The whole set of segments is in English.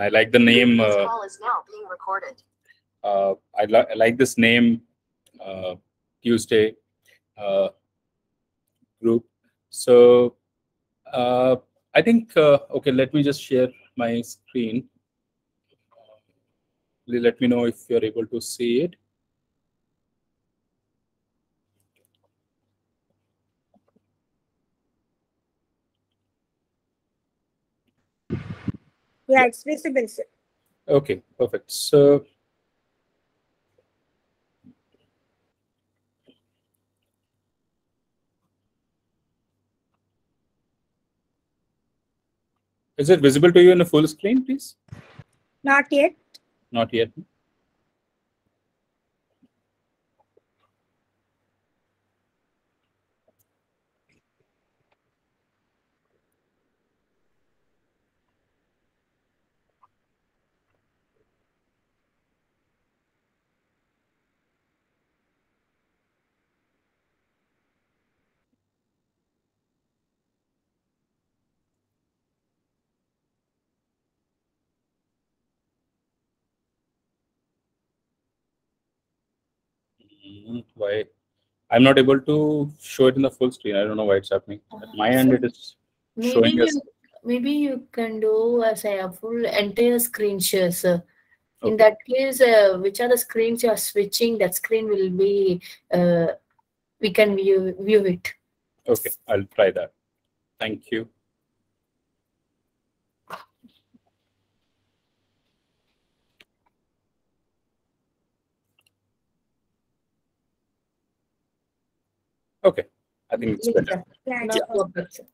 I like the name. This Uh, call is now being recorded. uh, I, li- I like this name, uh, Tuesday uh, group. So uh, I think, uh, okay, let me just share my screen. Let me know if you're able to see it. Yeah, it's visible, sir. Okay, perfect. So is it visible to you in a full screen, please? Not yet. Not yet. Mm, Why? I'm not able to show it in the full screen. I don't know why it's happening. At my end, it is Maybe showing us. you, maybe you can do as a full entire screen share, sir. In that case, uh, which are the screens you are switching, that screen will be, uh, we can view, view it. Okay, I'll try that. Thank you. Okay, I think it's better. Yeah, Now it's perfect, sir.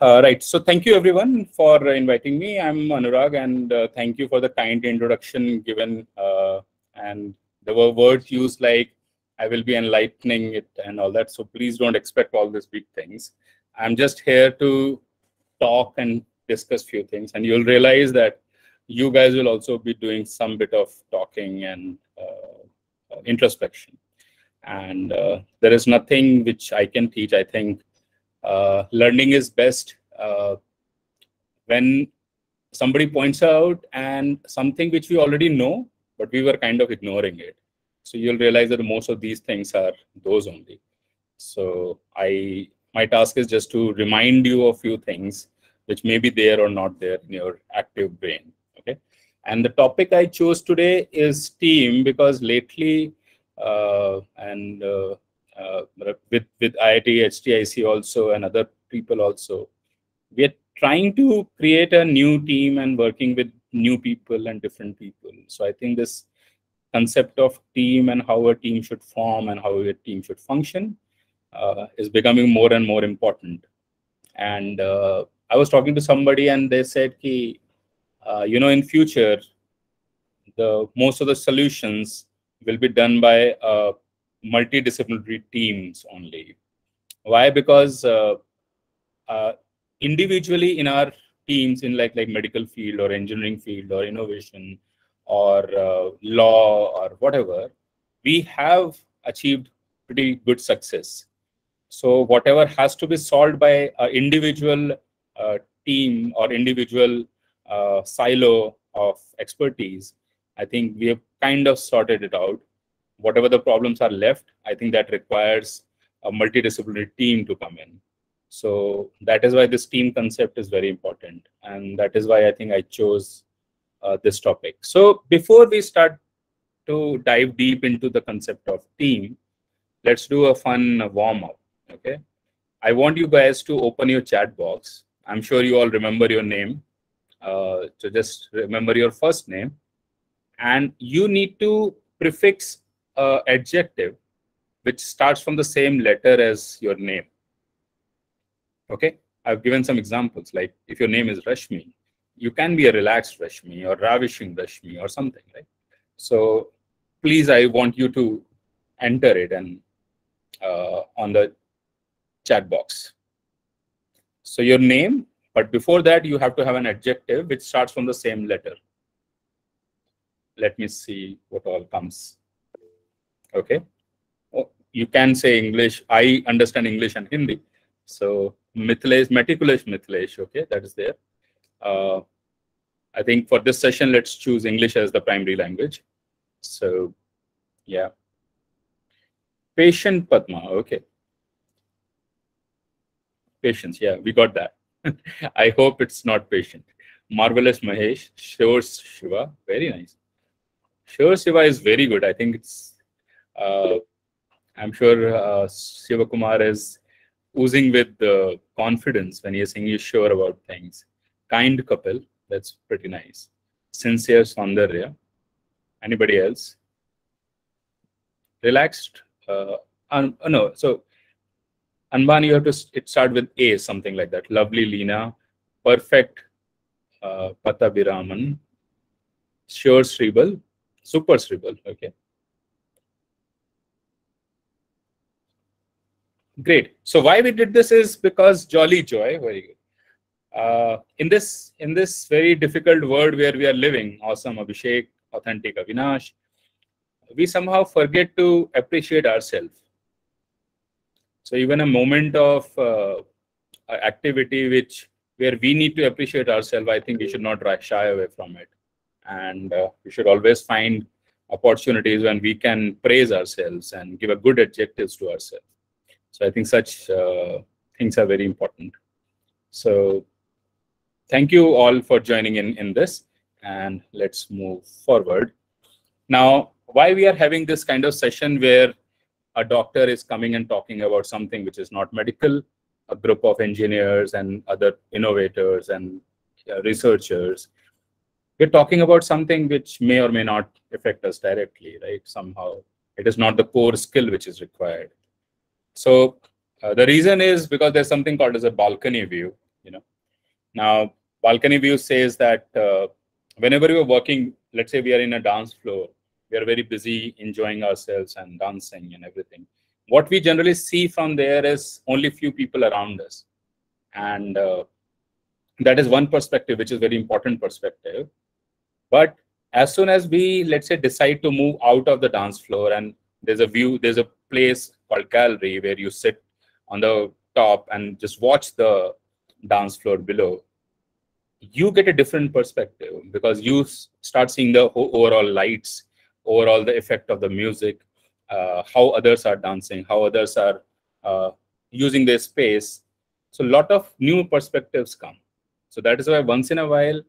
Uh, right. So thank you everyone for inviting me. I'm Anurag, and uh, thank you for the kind introduction given. Uh, and there were words used like "I will be enlightening it" and all that. So please don't expect all these big things. I'm just here to talk and discuss few things, and you'll realize that you guys will also be doing some bit of talking and uh, introspection. And uh, there is nothing which I can teach. I think uh, learning is best uh, when somebody points out and something which we already know but we were kind of ignoring it. So you'll realize that most of these things are those only. So i my task is just to remind you of few things which may be there or not there in your active brain okay? And the topic i chose today is team because lately and uh, uh, with with IIT, HTIC also, and other people also, we are trying to create a new team and working with new people and different people. So I think this concept of team and how a team should form and how a team should function uh, is becoming more and more important. And uh, I was talking to somebody, and they said, "Ki, uh, you know, in future, the most of the solutions will be done by uh, multidisciplinary teams only. Why? Because uh, uh, individually in our teams in like like medical field or engineering field or innovation or uh, law or whatever, we have achieved pretty good success. So whatever has to be solved by an individual uh, team or individual uh, silo of expertise, I think we have kind of sorted it out whatever the problems are left, I think that requires a multidisciplinary team to come in. So that is why this team concept is very important. And that is why I think I chose uh, this topic. So before we start to dive deep into the concept of team, let's do a fun warm up. Okay. I want you guys to open your chat box. I'm sure you all remember your name. Uh, so just remember your first name. And you need to prefix uh, adjective which starts from the same letter as your name. Okay, I've given some examples like if your name is Rashmi, you can be a relaxed Rashmi or ravishing Rashmi or something, right? So please, I want you to enter it and uh, on the chat box. So your name, but before that, you have to have an adjective which starts from the same letter. Let me see what all comes okay oh, you can say english i understand english and hindi so mithilesh meticulous mithilesh okay that is there uh, I think for this session, let's choose English as the primary language. So, yeah. Patient Padma, okay. Patience, yeah, we got that. I hope it's not patient. Marvelous Mahesh, Sure Shiva, very nice. Sure Shiva is very good. I think it's, uh, I'm sure uh, Shiva Kumar is oozing with the confidence when he is saying he's sure about things. Kind couple, that's pretty nice. Sincere Saundarya. Anybody else? Relaxed? Uh, un, uh, no, so Anbani, you have to start with A, something like that. Lovely Lena, perfect uh, Patabiraman, sure Sribal, super Sribal. Okay. Great. So why we did this is because Jolly Joy, very good. Uh, in this in this very difficult world where we are living, awesome Abhishek, authentic Avinash, we somehow forget to appreciate ourselves. So even a moment of uh, activity which where we need to appreciate ourselves, I think we should not shy away from it, and uh, we should always find opportunities when we can praise ourselves and give a good adjectives to ourselves. So I think such uh, things are very important. So thank you all for joining in in this, and let's move forward. Now, why we are having this kind of session where a doctor is coming and talking about something which is not medical, a group of engineers and other innovators and uh, researchers. We're talking about something which may or may not affect us directly, right? Somehow it is not the core skill which is required. So uh, the reason is because there's something called as a balcony view. You know, now balcony view says that uh, whenever you're working, let's say we are in a dance floor, we are very busy enjoying ourselves and dancing and everything. What we generally see from there is only few people around us, and uh, that is one perspective, which is very important perspective. But as soon as we let's say decide to move out of the dance floor and there's a view, there's a place called gallery where you sit on the top and just watch the dance floor below you get a different perspective because you start seeing the overall lights overall the effect of the music uh, how others are dancing how others are uh, using their space. So a lot of new perspectives come. So that is why once in a while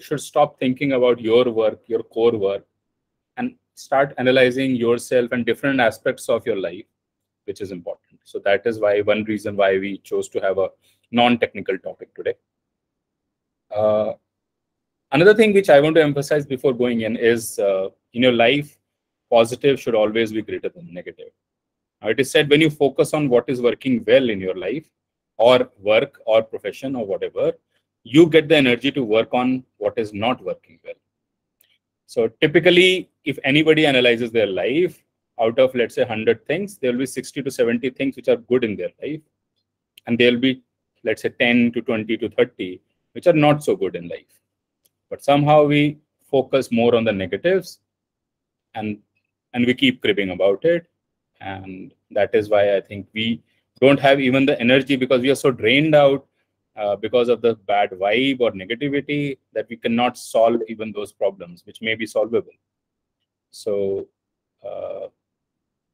should stop thinking about your work your core work and start analyzing yourself and different aspects of your life which is important. So that is why one reason why we chose to have a non-technical topic today. Uh, another thing which I want to emphasize before going in is uh, in your life, positive should always be greater than negative. Now, it is said when you focus on what is working well in your life or work or profession or whatever, you get the energy to work on what is not working well. So typically, if anybody analyzes their life, out of let's say 100 things there will be 60 to 70 things which are good in their life. And there will be let's say 10 to 20 to 30 which are not so good in life. But somehow we focus more on the negatives and and we keep cribbing about it. And that is why i think we don't have even the energy because we are so drained out uh, because of the bad vibe or negativity that we cannot solve even those problems which may be solvable so uh,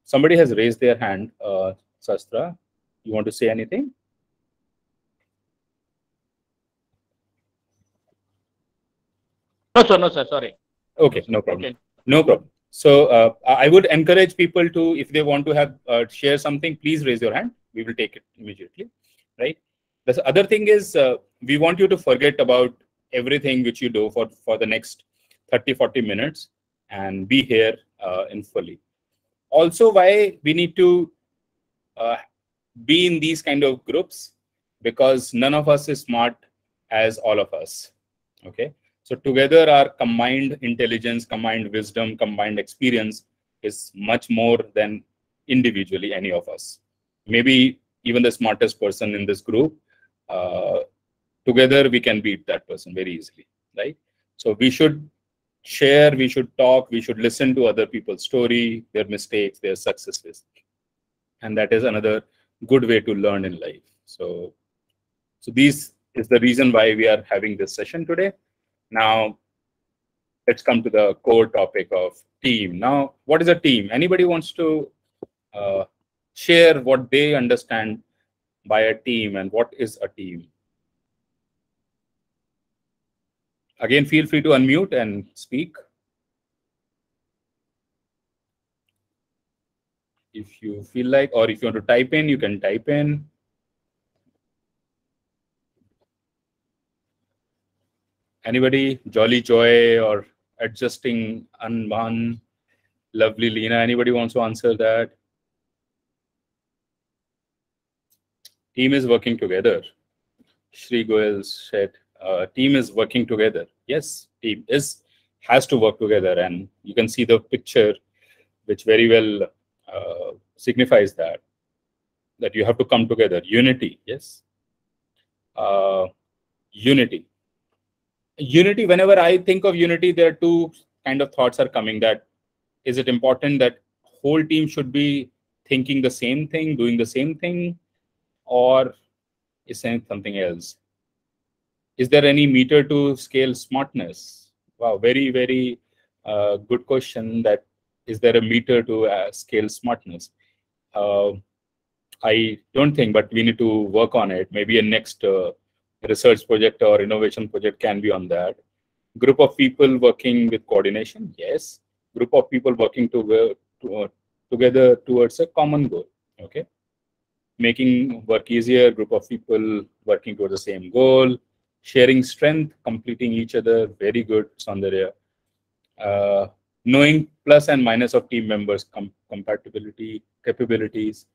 Somebody has raised their hand. Uh, Sastra, you want to say anything? No, sir. No, sir. Sorry. Okay, no problem. Okay. No problem. So uh, I would encourage people to, if they want to have uh, share something, please raise your hand. We will take it immediately, right? The other thing is uh, we want you to forget about everything which you do for for the next 30, 40 minutes and be here uh, in fully. Also why we need to uh, be in these kind of groups? Because none of us is smart as all of us okay? So together our combined intelligence combined wisdom combined experience is much more than individually any of us. Maybe even the smartest person in this group uh, together we can beat that person very easily right so we should share, we should talk, we should listen to other people's story, their mistakes, their successes. And that is another good way to learn in life. So, so these is the reason why we are having this session today. Now, let's come to the core topic of team. Now, what is a team? Anybody wants to uh, share what they understand by a team and what is a team? Again, feel free to unmute and speak. If you feel like, or if you want to type in, you can type in. Anybody? Jolly Joy or adjusting Anban? Lovely Lena. Anybody wants to answer that? Team is working together. Shri Goel said, uh, team is working together. Yes, team is has to work together, and you can see the picture, which very well uh, signifies that that you have to come together. Unity, yes. Uh, unity. Unity. Whenever I think of unity, there are two kind of thoughts are coming. That is it important that whole team should be thinking the same thing, doing the same thing, or is saying something else? Is there any meter to scale smartness? Wow, very, very uh, good question. That is there a meter to uh, scale smartness? Uh, I don't think, but we need to work on it. Maybe a next uh, research project or innovation project can be on that. Group of people working with coordination, yes. Group of people working to, to uh, together towards a common goal. Okay, making work easier. Group of people working towards the same goal sharing strength, completing each other. Very good, Saundarya. Uh, knowing plus and minus of team members, com compatibility, capabilities.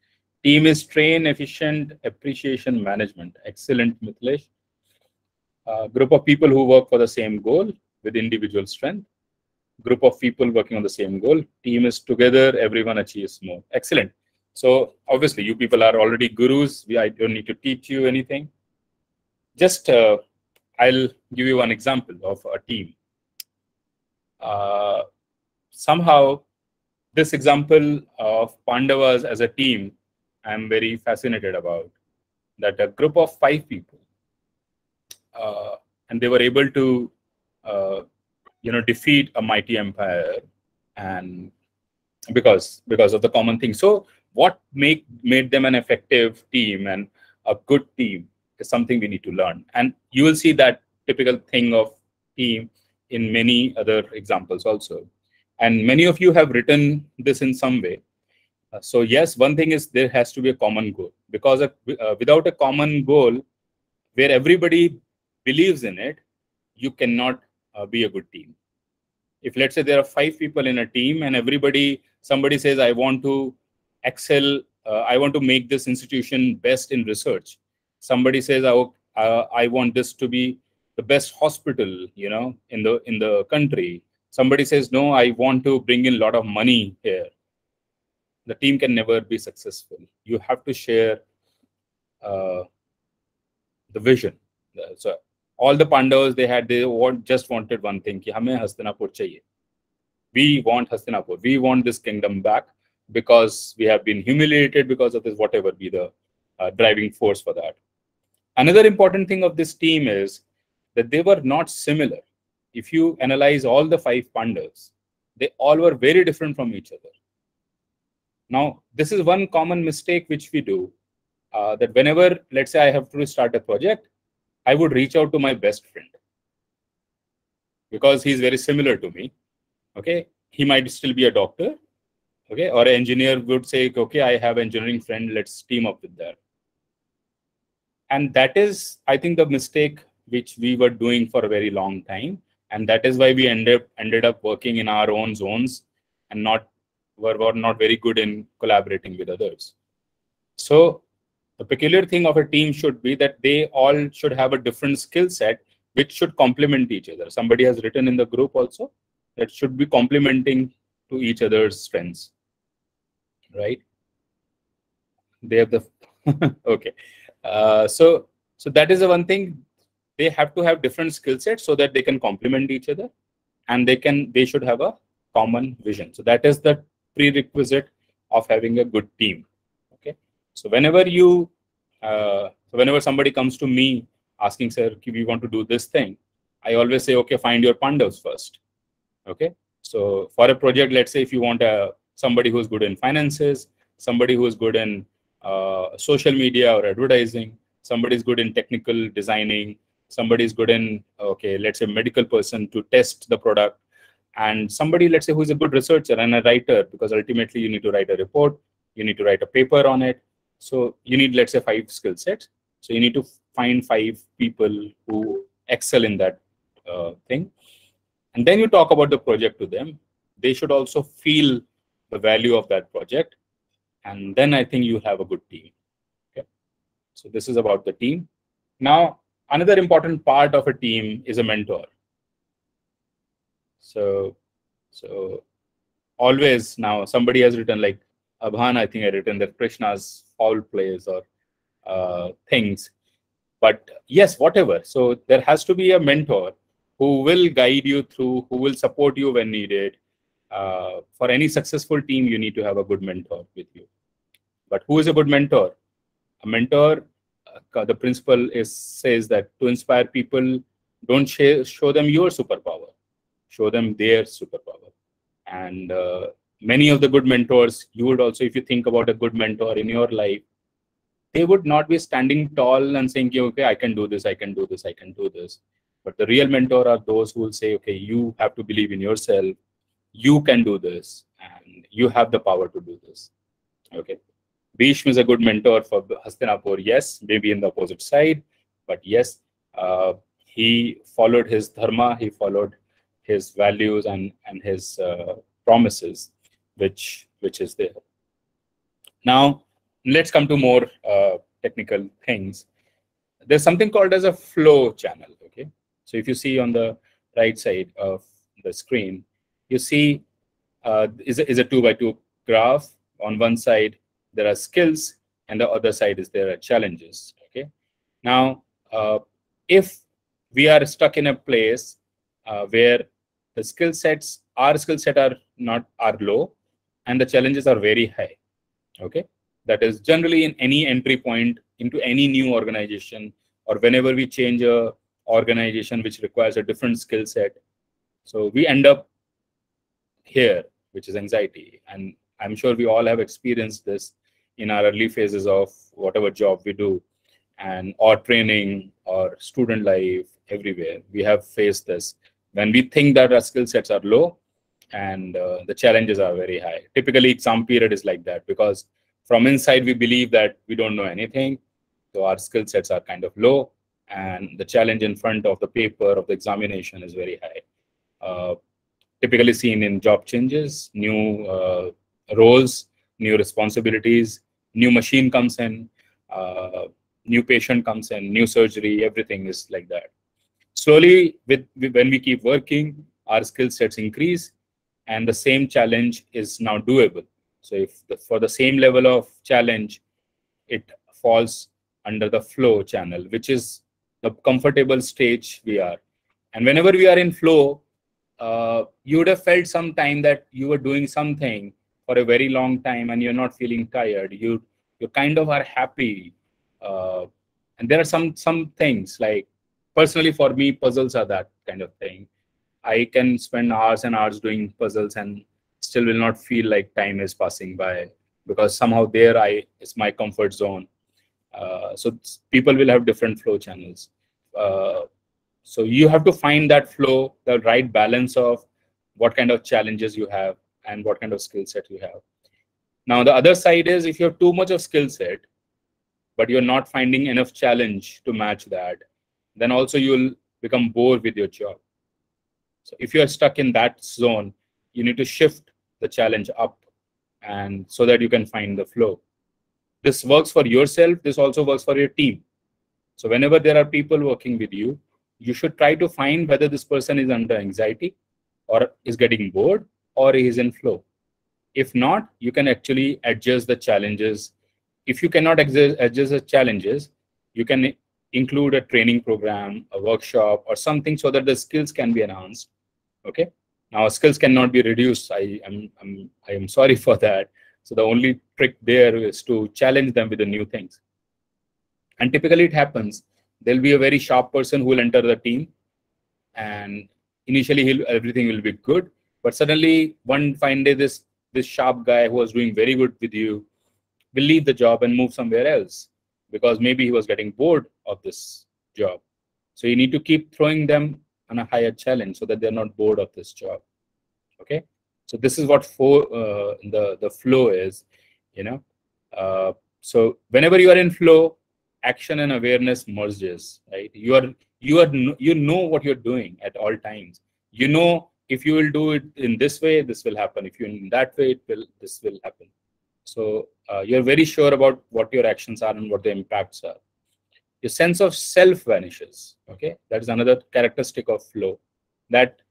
Team is trained, efficient, appreciation, management. Excellent, Mithilesh. Uh, group of people who work for the same goal with individual strength. Group of people working on the same goal. Team is together, everyone achieves more. Excellent. So obviously, you people are already gurus. We, I don't need to teach you anything. Just uh, I'll give you one example of a team. Uh, somehow, this example of Pandavas as a team, I'm very fascinated about. That a group of five people, uh, and they were able to, uh, you know, defeat a mighty empire, and because because of the common thing. So, what make made them an effective team and a good team? is something we need to learn. And you will see that typical thing of team in many other examples also. And many of you have written this in some way. Uh, so yes, one thing is there has to be a common goal because of, uh, without a common goal where everybody believes in it, you cannot uh, be a good team. If let's say there are five people in a team and everybody, somebody says, I want to excel, uh, I want to make this institution best in research. Somebody says oh, uh, i want this to be the best hospital you know in the in the country. Somebody says no i want to bring in a lot of money here. The team can never be successful. You have to share uh, the vision. So all the pandavas they had they want, just wanted one thing ki hame hastinapur chahiye. We want hastinapur. We want this kingdom back because we have been humiliated because of this whatever be the uh, driving force for that Another important thing of this team is that they were not similar. If you analyze all the five Pandavas, they all were very different from each other. Now, this is one common mistake which we do, uh, that whenever, let's say I have to start a project, I would reach out to my best friend because he's very similar to me. Okay, he might still be a doctor. Okay, or an engineer would say, okay, I have engineering friend, let's team up with that. And that is i think the mistake which we were doing for a very long time. And that is why we ended up ended up working in our own zones and not were, were not very good in collaborating with others. So the peculiar thing of a team should be that they all should have a different skill set which should complement each other. Somebody has written in the group also that should be complementing to each other's strengths right they have the okay uh, so, so that is the one thing. They have to have different skill sets so that they can complement each other, and they can they should have a common vision. So that is the prerequisite of having a good team. Okay. So whenever you, uh, so whenever somebody comes to me asking, "Sir, we want to do this thing," I always say, okay, find your pandavs first. Okay. So for a project, let's say if you want a somebody who's good in finances, somebody who's good in uh, social media or advertising, somebody's good in technical designing, somebody's good in okay, let's say medical person to test the product, and somebody let's say who's a good researcher and a writer because ultimately you need to write a report, you need to write a paper on it. So you need let's say five skill sets. So you need to find five people who excel in that uh, thing and then you talk about the project to them they should also feel the value of that project and then i think you have a good team. Okay. So this is about the team. Now another important part of a team is a mentor. So so always now somebody has written like abhan i think i written that krishna's foul plays or uh, things. But yes whatever. So there has to be a mentor who will guide you through, who will support you when needed. Uh, for any successful team, you need to have a good mentor with you. But who is a good mentor? A mentor, uh, the principle is says that to inspire people, don't sh show them your superpower, show them their superpower. And uh, many of the good mentors, you would also, if you think about a good mentor in your life, they would not be standing tall and saying, okay, I can do this, I can do this, I can do this but the real mentor are those who will say, okay, you have to believe in yourself. You can do this and you have the power to do this. Okay. Bhishma is a good mentor for Hastinapur. Yes, maybe in the opposite side, but yes, uh, he followed his dharma, he followed his values and, and his uh, promises, which, which is there. Now, let's come to more uh, technical things. There's something called as a flow channel. Okay? So if you see on the right side of the screen, you see uh, is, a, is a two by two graph. On one side, there are skills, and the other side is there are challenges. Okay. Now, uh, if we are stuck in a place uh, where the skill sets, our skill set are not are low, and the challenges are very high. Okay. That is generally in any entry point into any new organization, or whenever we change a organization which requires a different skill set. So we end up here, which is anxiety. And I'm sure we all have experienced this in our early phases of whatever job we do and or training or student life everywhere. We have faced this when we think that our skill sets are low and uh, the challenges are very high. Typically, exam period is like that because from inside we believe that we don't know anything. So our skill sets are kind of low and the challenge in front of the paper of the examination is very high. Uh, typically seen in job changes, new uh, roles, new responsibilities, new machine comes in, uh, new patient comes in, new surgery, everything is like that. Slowly, with, when we keep working, our skill sets increase, and the same challenge is now doable. So if the, for the same level of challenge, it falls under the flow channel, which is the comfortable stage we are. And whenever we are in flow, uh, you would have felt some time that you were doing something for a very long time and you're not feeling tired. You you kind of are happy. Uh, and there are some some things like personally for me, puzzles are that kind of thing. I can spend hours and hours doing puzzles and still will not feel like time is passing by because somehow there I is my comfort zone uh, so people will have different flow channels. Uh, so you have to find that flow, the right balance of what kind of challenges you have and what kind of skill set you have. Now the other side is if you have too much of skill set, but you're not finding enough challenge to match that, then also you'll become bored with your job. So if you're stuck in that zone, you need to shift the challenge up and so that you can find the flow this works for yourself this also works for your team so whenever there are people working with you you should try to find whether this person is under anxiety or is getting bored or is in flow. If not you can actually adjust the challenges. If you cannot adjust the challenges you can include a training program a workshop or something so that the skills can be enhanced. Okay? Now skills cannot be reduced. I am I'm, i am sorry for that. So the only trick there is to challenge them with the new things. And typically it happens. There'll be a very sharp person who will enter the team. and initially everything will be good. But suddenly one fine day this this sharp guy who was doing very good with you will leave the job and move somewhere else because maybe he was getting bored of this job. So you need to keep throwing them on a higher challenge so that they're not bored of this job. Okay? So this is what for uh, the the flow is you know? Uh, so whenever you are in flow action and awareness merges right? You are you are you know what you're doing at all times. You know if you will do it in this way this will happen. If you in that way it will this will happen. So uh, you're very sure about what your actions are and what the impacts are. Your sense of self vanishes okay? That is another characteristic of flow. That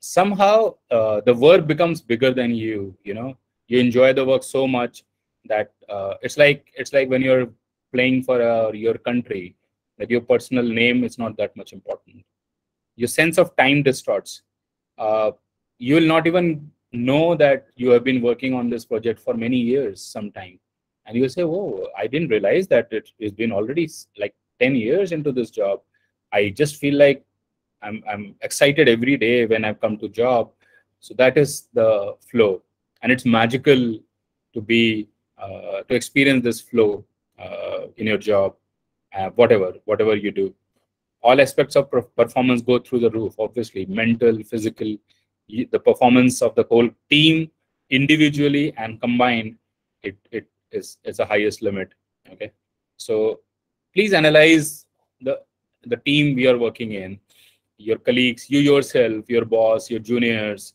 somehow uh, the work becomes bigger than you you know? You enjoy the work so much that uh, it's like it's like when you're playing for uh, your country that your personal name is not that much important. Your sense of time distorts. Uh, you will not even know that you have been working on this project for many years sometime. And you'll say oh i didn't realize that it, has been already like 10 years into this job. I just feel like i'm i'm excited every day when i come to job. So that is the flow. And it's magical to be uh, to experience this flow uh, in your job uh, whatever whatever you do all aspects of performance go through the roof obviously mental physical the performance of the whole team individually and combined it it is is the highest limit okay? So please analyze the the team we are working in your colleagues you yourself your boss your juniors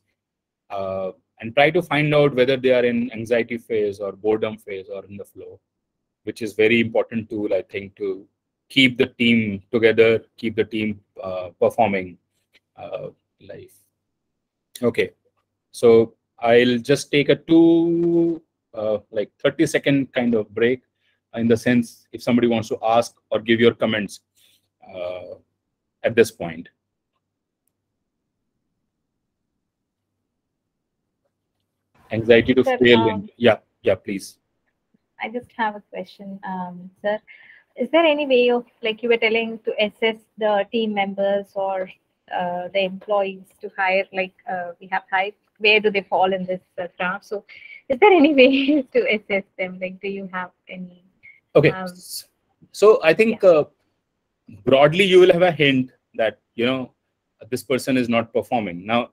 uh, and try to find out whether they are in anxiety phase or boredom phase or in the flow which is very important tool i think to keep the team together keep the team uh, performing uh, life Okay, so I'll just take a two, uh, like 30 second kind of break in the sense if somebody wants to ask or give your comments uh, at this point. Anxiety to fail. um, in, yeah, yeah, please. I just have a question, um, sir. Is there any way of, like you were telling, to assess the team members or uh, the employees to hire like uh, we have high where do they fall in this uh, graph so is there any way to assess them like do you have any Okay, um, so I think uh, broadly you will have a hint that you know this person is not performing. Now,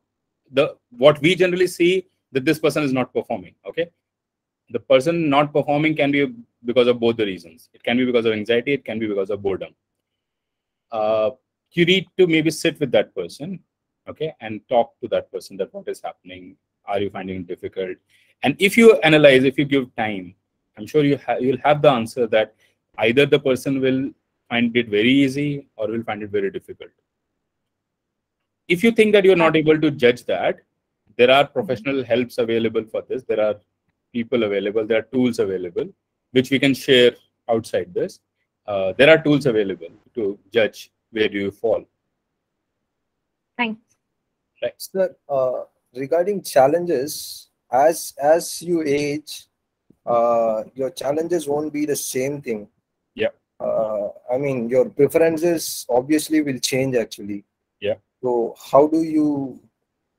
the what we generally see that this person is not performing. Okay, the person not performing can be because of both the reasons. It can be because of anxiety. It can be because of boredom. Uh, you need to maybe sit with that person okay and talk to that person that what is happening are you finding it difficult and if you analyze if you give time i'm sure you ha- you'll have the answer that either the person will find it very easy or will find it very difficult if you think that you're not able to judge that there are professional helps available for this there are people available there are tools available which we can share outside this uh, there are tools available to judge where do you fall thanks right Sir, uh, regarding challenges, as as you age, uh, your challenges won't be the same thing. Yeah. Uh, I mean, your preferences obviously will change actually. Yeah. So how do you,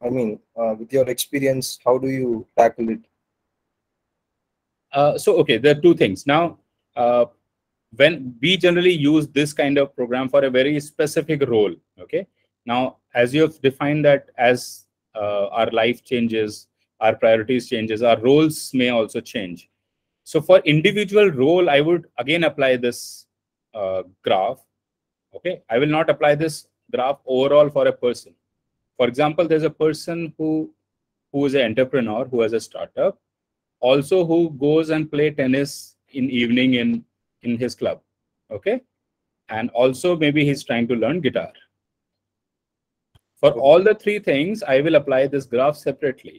I mean, uh, with your experience, how do you tackle it? Uh, so okay there are two things. Now uh, when we generally use this kind of program for a very specific role okay? Now as you have defined that as uh, our life changes our priorities changes our roles may also change. So for individual role i would again apply this uh, graph okay? I will not apply this graph overall for a person. For example there's a person who who is an entrepreneur who has a startup also who goes and play tennis in evening in in his club okay? And also maybe he's trying to learn guitar. For all the three things i will apply this graph separately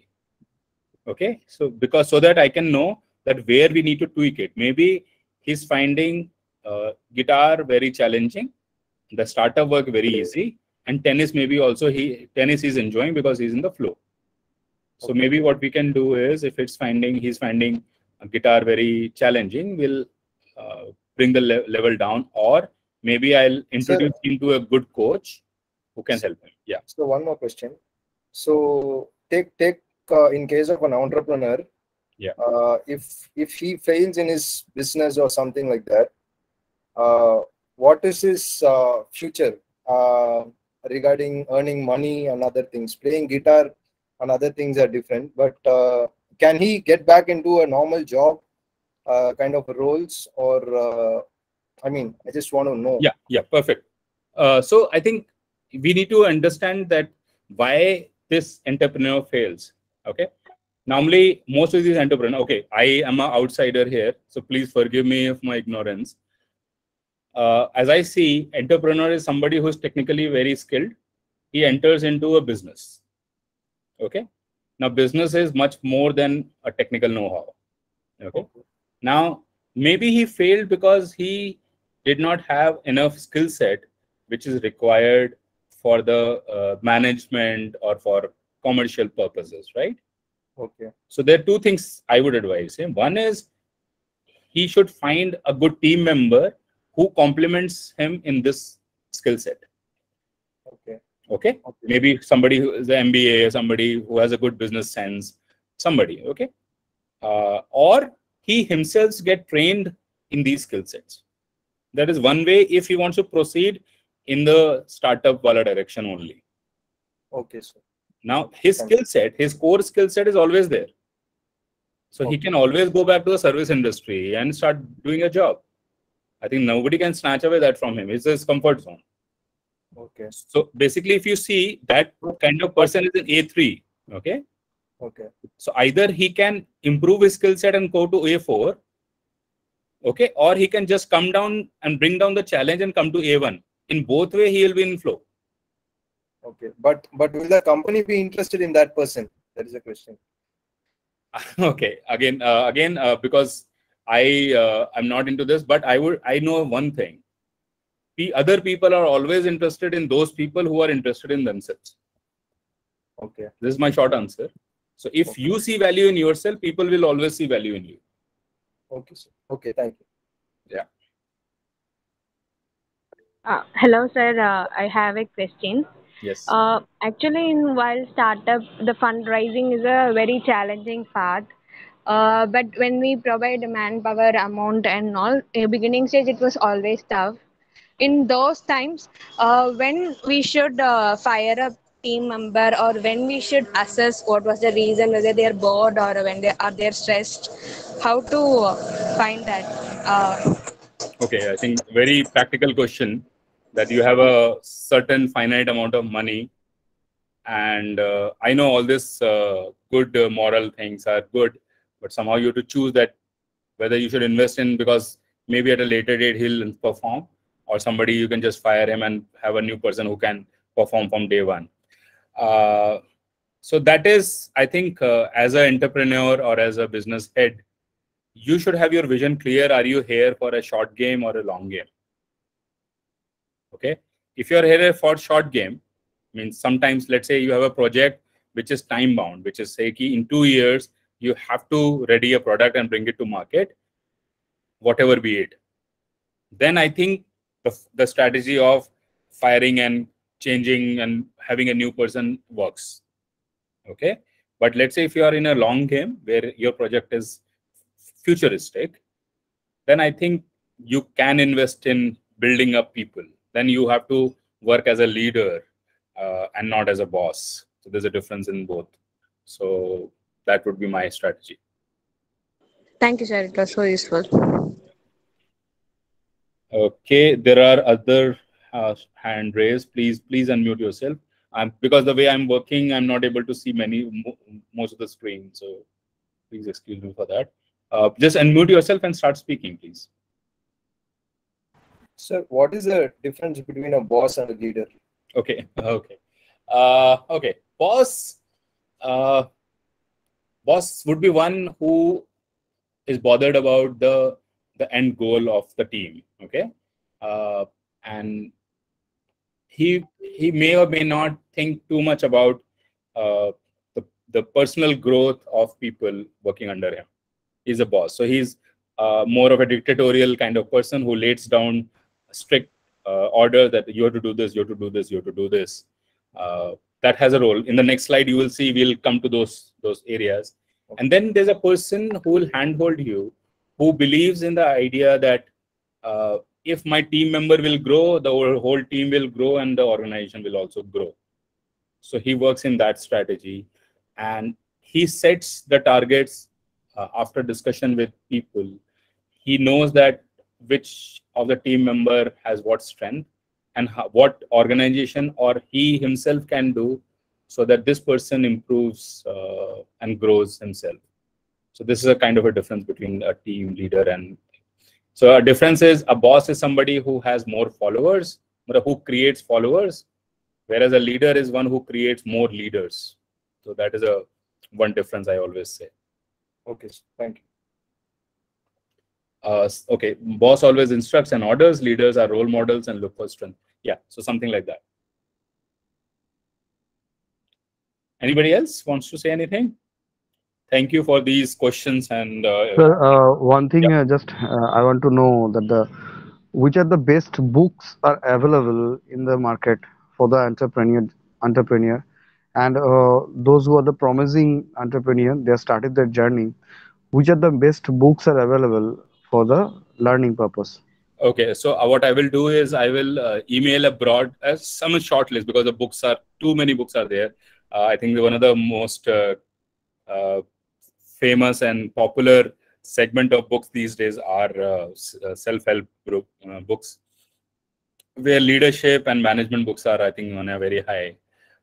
okay? So because so that i can know that where we need to tweak it. Maybe he's finding uh, guitar very challenging the startup work very easy and tennis maybe also he tennis is enjoying because he's in the flow so Okay. maybe what we can do is if it's finding he's finding a guitar very challenging we'll uh, bring the le- level down or maybe i'll introduce him to a good coach who can help him Yeah. So one more question. So take take uh, in case of an entrepreneur. Yeah. Uh, if if he fails in his business or something like that, uh, what is his uh, future uh, regarding earning money and other things? Playing guitar and other things are different, but uh, can he get back into a normal job uh, kind of roles or? Uh, I mean, I just want to know. Yeah, yeah, perfect. Uh, so I think we need to understand that why this entrepreneur fails. Okay. Normally, most of these entrepreneurs, okay, I am an outsider here, so please forgive me of my ignorance. Uh, as I see, entrepreneur is somebody who is technically very skilled. He enters into a business. Okay. Now, business is much more than a technical know-how. Okay. Now, maybe he failed because he did not have enough skill set which is required for the uh, management or for commercial purposes, right? Okay. So there are two things I would advise him. One is he should find a good team member who complements him in this skill set. Okay. Okay. Okay. Maybe somebody who is an MBA, somebody who has a good business sense, somebody. Okay. Uh, or he himself get trained in these skill sets. That is one way if he wants to proceed in the startup wala direction only. Okay, sir. Now his skill set, his core skill set is always there. So he can always go back to the service industry and start doing a job. I think nobody can snatch away that from him. It's his comfort zone. Okay. So basically, if you see that kind of person is an A3, okay. Okay. So either he can improve his skill set and go to A4, okay, or he can just come down and bring down the challenge and come to A1. In both way, he will be in flow. Okay. But but will the company be interested in that person? That is a question. okay again uh, again uh, because i uh, i'm not into this but i would i know one thing other people are always interested in those people who are interested in themselves Okay. this is my short answer so if Okay. you see value in yourself people will always see value in you Okay, sir. Okay, thank you. Yeah. Uh, hello, sir. Uh, I have a question. yes Uh, actually, in while startup, the fundraising is a very challenging part. Uh, but when we provide manpower amount and all, in beginning stage, it was always tough. In those times, uh, when we should uh, fire a team member or when we should assess what was the reason, whether they are bored or when they are they stressed, how to find that. Uh, okay i think very practical question that you have a certain finite amount of money and uh, i know all this uh, good moral things are good but somehow you have to choose that whether you should invest in because maybe at a later date he'll perform or somebody you can just fire him and have a new person who can perform from day one. Uh, so that is i think uh, as an entrepreneur or as a business head you should have your vision clear. Are you here for a short game or a long game? Okay? If you're here for short game I means sometimes let's say you have a project which is time bound which is say ki in 2 years you have to ready a product and bring it to market whatever be it. Then i think the, the strategy of firing and changing and having a new person works. Okay? But let's say if you are in a long game where your project is futuristic then i think you can invest in building up people. Then you have to work as a leader uh, and not as a boss. So there's a difference in both. So that would be my strategy. Thank you, sir. It was so useful. Okay there are other uh, hand raised please please unmute yourself. Um, because the way i'm working i'm not able to see many most of the screen so please excuse me for that. Uh, just unmute yourself and start speaking please. Sir, what is the difference between a boss and a leader? okay okay. Uh okay boss uh boss would be one who is bothered about the the end goal of the team okay? Uh and he he may or may not think too much about uh the, the personal growth of people working under him. He's a boss. So he's uh, more of a dictatorial kind of person who lays down strict uh, order that you have to do this, you have to do this, you have to do this. uh, that has a role. In the next slide you will see we'll come to those those areas. And then there's a person who will handhold you who believes in the idea that uh, if my team member will grow the whole team will grow and the organization will also grow. So he works in that strategy and he sets the targets uh, after discussion with people. He knows that which of the team member has what strength and what organization or he himself can do so that this person improves uh, and grows himself so this is a kind of a difference between a team leader and so a difference is a boss is somebody who has more followers who creates followers whereas a leader is one who creates more leaders so that is a one difference i always say Okay, thank you. uh, okay, boss always instructs and orders, leaders are role models and look for strength. Yeah, so something like that. Anybody else wants to say anything? Thank you for these questions and uh, Sir, uh, one thing uh, just uh, I want to know that the which are the best books are available in the market for the entrepreneur entrepreneur and uh, those who are the promising entrepreneur they have started their journey which are the best books are available for the learning purpose okay. So uh, what I will do is I will uh, email a broad uh, some short list because the books are too many books are there. Uh, I think one of the most uh, uh, famous and popular segment of books these days are uh, uh, self-help uh, books where leadership and management books are i think on a very high.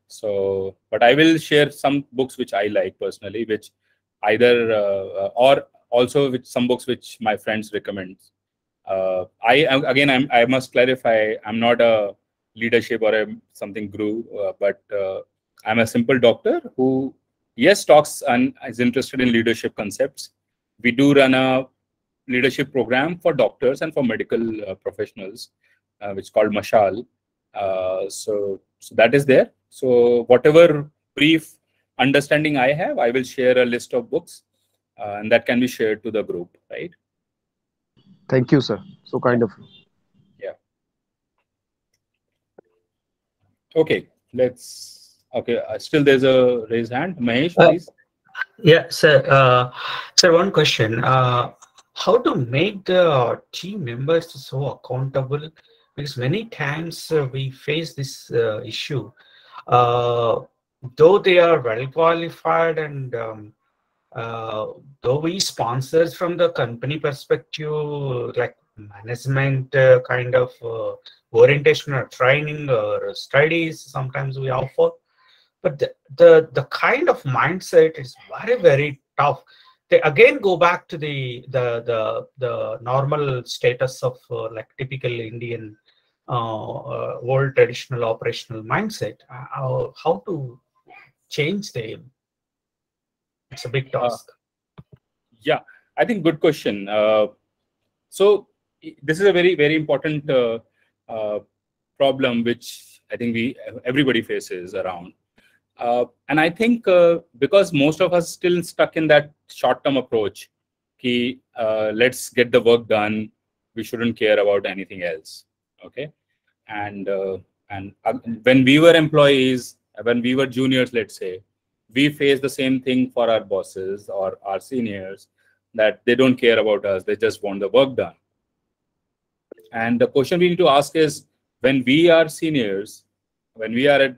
So but i will share some books which i like personally which either uh, or also with some books which my friends recommend. Uh, i again I'm, i must clarify i'm not a leadership or a something guru uh, but uh, i'm a simple doctor who yes talks and is interested in leadership concepts. We do run a leadership program for doctors and for medical uh, professionals uh, which is called mashal. Uh, so so that is there. So whatever brief understanding i have i will share a list of books uh, and that can be shared to the group right? Thank you sir. So kind of Yeah. okay let's okay uh, still there's a raised hand mahesh Uh, please Yeah, sir. Uh, sir, one question. Uh, how to make the team members so accountable? Because many times uh, we face this uh, issue. Uh, though they are well qualified and um, uh, though we sponsors from the company perspective, like management uh, kind of uh, orientation or training or studies, sometimes we offer but the, the the kind of mindset is very very tough they again go back to the the the, the normal status of uh, like typical indian uh, uh, old traditional operational mindset uh, how, how to change them it's a big task Yeah, I think good question. Uh, so this is a very very important uh, uh, problem which I think we everybody faces around. Uh, and I think uh, because most of us still stuck in that short-term approach, ki, uh, let's get the work done. We shouldn't care about anything else. Okay, and and when we were employees, when we were juniors, let's say, we face the same thing for our bosses or our seniors that they don't care about us they just want the work done and the question we need to ask is when we are seniors when we are at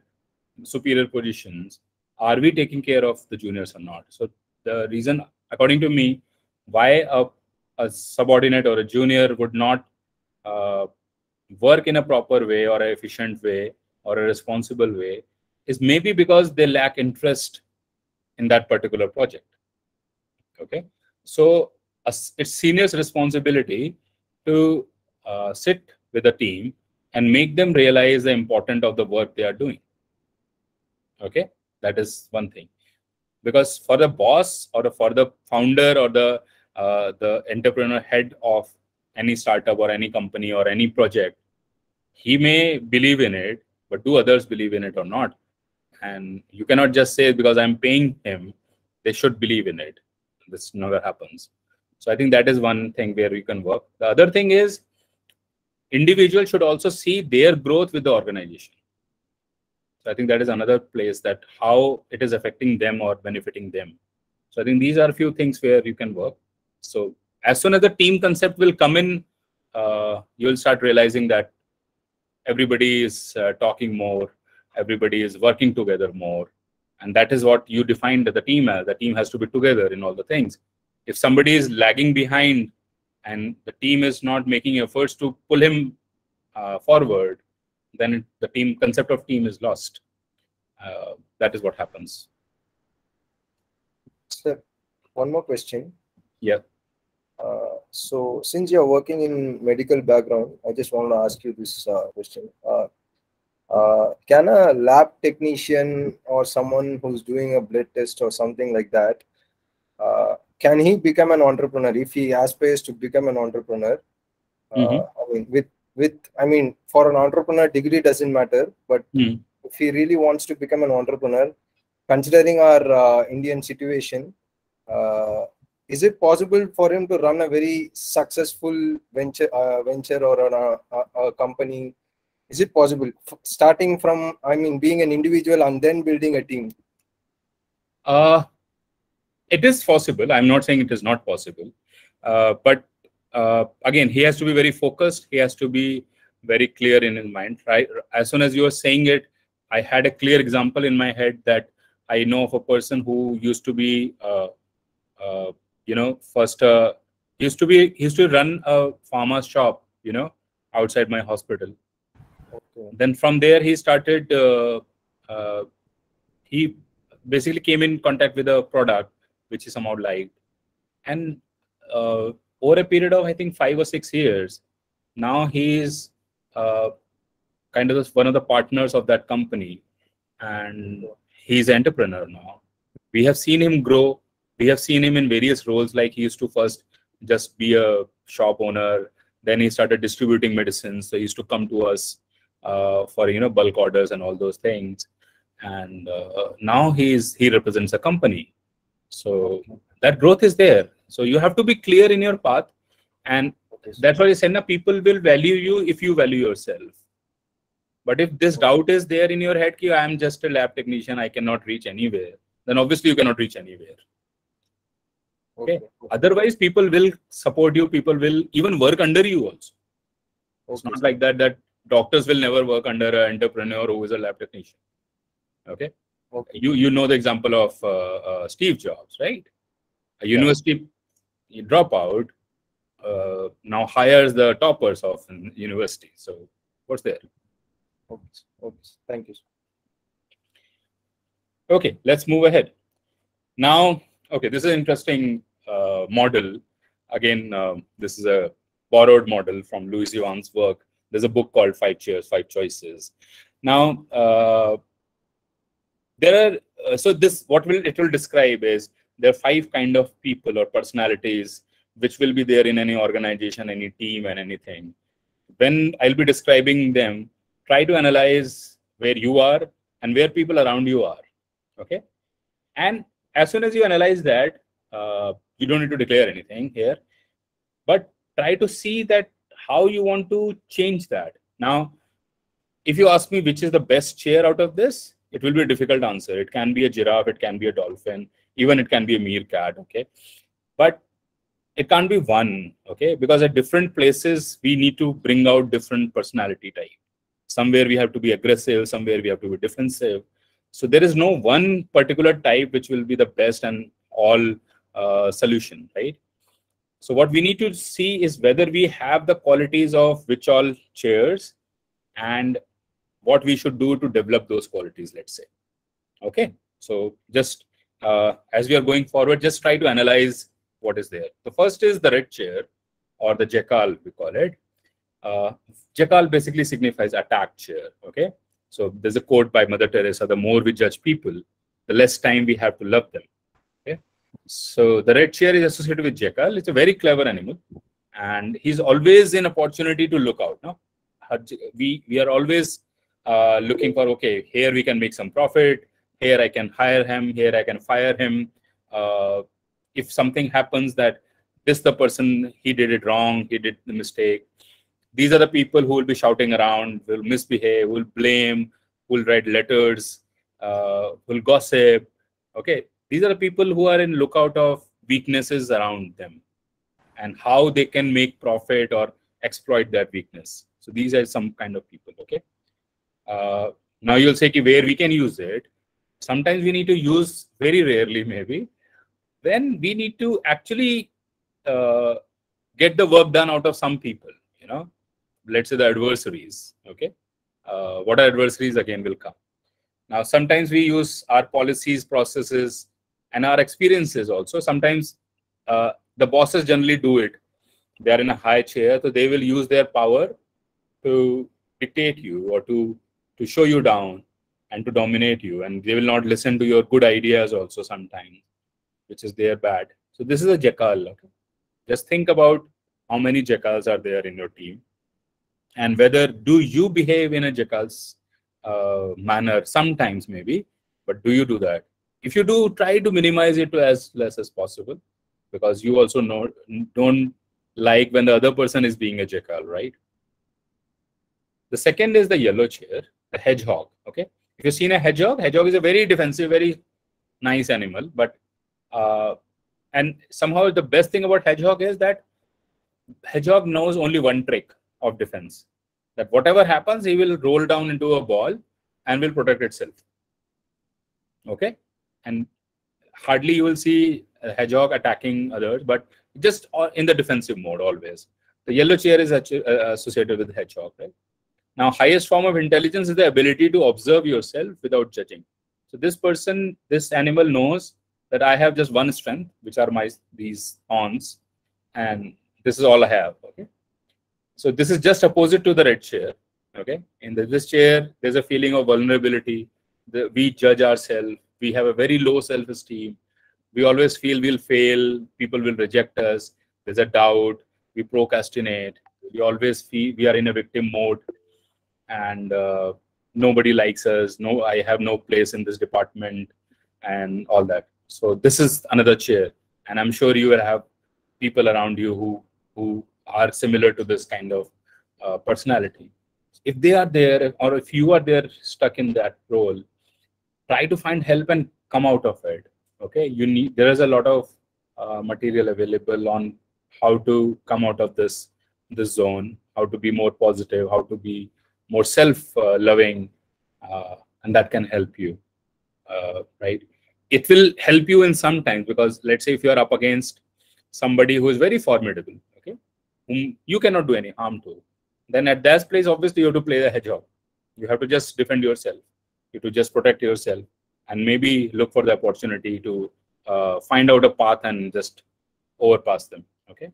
superior positions are we taking care of the juniors or not? So the reason according to me why a, a subordinate or a junior would not uh, work in a proper way or an efficient way or a responsible way is maybe because they lack interest in that particular project. Okay? So a it's seniors responsibility to uh, sit with a team and make them realize the importance of the work they are doing okay? That is one thing. Because for the boss or the, for the founder or the uh, the entrepreneur head of any startup or any company or any project he may believe in it but do others believe in it or not? And you cannot just say because i'm paying him they should believe in it. This never happens. So i think that is one thing where we can work. The other thing is individuals should also see their growth with the organization So I think that is another place that how it is affecting them or benefiting them. So I think these are a few things where you can work. So as soon as the team concept will come in, uh, you'll start realizing that everybody is uh, talking more, everybody is working together more, and that is what you defined the team as. The team has to be together in all the things. If somebody is lagging behind and the team is not making efforts to pull him uh, forward, then the team concept of team is lost. Uh, that is what happens. Sir, one more question. Yeah. Uh, so since you're working in medical background, I just want to ask you this uh, question. Uh, uh, can a lab technician or someone who's doing a blood test or something like that, uh, can he become an entrepreneur if he aspires to become an entrepreneur? Uh, Mhm. I mean, with with I mean, for an entrepreneur, degree doesn't matter, but Hmm. if he really wants to become an entrepreneur, considering our uh, Indian situation, uh, is it possible for him to run a very successful venture uh, venture or an, uh, a, a company? Is it possible starting from I mean being an individual and then building a team? Uh, it is possible. I'm not saying it is not possible. Uh, but uh, again, he has to be very focused. He has to be very clear in his mind. Right. As soon as you were saying it, I had a clear example in my head that I know of a person who used to be, uh, uh, you know, first uh, used to be used to run a pharmacy shop, you know, outside my hospital. Okay. Then from there he started. Uh, uh, he basically came in contact with a product which he somehow liked, and uh, over a period of I think five or six years, now he is uh, kind of one of the partners of that company, and he's an entrepreneur now. We have seen him grow. We have seen him in various roles. Like he used to first just be a shop owner, then he started distributing medicines. So he used to come to us uh, for you know bulk orders and all those things and uh, now he's he represents a company so that growth is there so you have to be clear in your path and Okay. sir. that's why now people will value you if you value yourself but if this doubt is there in your head ki i am just a lab technician i cannot reach anywhere then obviously you cannot reach anywhere Okay. otherwise people will support you people will even work under you also it's Okay. not like that that doctors will never work under an entrepreneur who is a lab technician okay Okay. you you know the example of uh, uh, Steve Jobs, right? A Yeah. Dropout uh, now hires the toppers of an university. So what's there? Okay. Okay. Thank you. Okay, let's move ahead. Now, okay, this is an interesting uh, model. Again, um, this is a borrowed model from Louise Evans work. There's a book called Five Chairs, Five Choices. Now, uh, there are uh, so this what will it will describe is there are five kind of people or personalities which will be there in any organization, any team, and anything. When I'll be describing them, try to analyze where you are and where people around you are okay? And as soon as you analyze that uh, you don't need to declare anything here but try to see that how you want to change that. Now if you ask me which is the best chair out of this it will be a difficult answer. It can be a giraffe it can be a dolphin even it can be a meerkat okay? But it can't be one okay? Because at different places we need to bring out different personality type. Somewhere we have to be aggressive somewhere we have to be defensive. So there is no one particular type which will be the best and all uh, solution, right? So what we need to see is whether we have the qualities of which all chairs and what we should do to develop those qualities, let's say. Okay, so just uh, as we are going forward, just try to analyze what is there. The first is the red chair or the jackal, we call it. Uh, jackal basically signifies attack chair, okay? So there's a quote by Mother Teresa: "The more we judge people, the less time we have to love them." Okay. So the red chair is associated with jackal. It's a very clever animal, and he's always in opportunity to look out. Now, we we are always uh, looking for okay, here we can make some profit. Here I can hire him. Here I can fire him. Uh, if something happens that this the person he did it wrong, he did the mistake these are the people who will be shouting around, will misbehave, will blame, who'll write letters, uh, who'll gossip. Okay, these are the people who are in lookout of weaknesses around them and how they can make profit or exploit that weakness. So these are some kind of people. Okay. Uh, now you'll say where we can use it. Sometimes we need to use very rarely, maybe. Then we need to actually uh, get the work done out of some people. You know, let's say the adversaries. Okay. Uh, what are adversaries again will come. Now, sometimes we use our policies, processes, and our experiences also. Sometimes uh, the bosses generally do it. They are in a high chair, so they will use their power to dictate you or to to show you down and to dominate you, and they will not listen to your good ideas also sometimes, which is their bad. So this is a jackal. Okay? Just think about how many jackals are there in your team, and whether do you behave in a jackal's uh, manner sometimes maybe, but do you do that? If you do, try to minimize it to as less as possible because you also know don't like when the other person is being a jackal, right? The second is the yellow chair, the hedgehog. Okay, if you've seen a hedgehog, hedgehog is a very defensive, very nice animal, but uh, and somehow the best thing about hedgehog is that hedgehog knows only one trick of defense that whatever happens he will roll down into a ball and will protect itself okay and hardly you will see a hedgehog attacking others, but just in the defensive mode always. The yellow chair is uh, associated with hedgehog, right? Now, highest form of intelligence is the ability to observe yourself without judging. So this person, this animal knows that I have just one strength, which are my these horns, and this is all I have. Okay. So this is just opposite to the red chair. Okay. In the, this chair, there's a feeling of vulnerability. The, we judge ourselves. We have a very low self-esteem we always feel we'll fail people will reject us there's a doubt we procrastinate we always feel we are in a victim mode and uh, nobody likes us. No i have no place in this department and all that. So this is another chair. And i'm sure you will have people around you who who are similar to this kind of uh, personality. If they are there or if you are there stuck in that role try to find help and come out of it. Okay? You need there is a lot of uh, material available on how to come out of this this zone how to be more positive how to be more self uh, loving uh, and that can help you uh, right it will help you in some times because let's say if you are up against somebody who is very formidable okay whom you cannot do any harm to then at that place obviously you have to play the hedgehog you have to just defend yourself you have to just protect yourself and maybe look for the opportunity to uh, find out a path and just overpass them. Okay.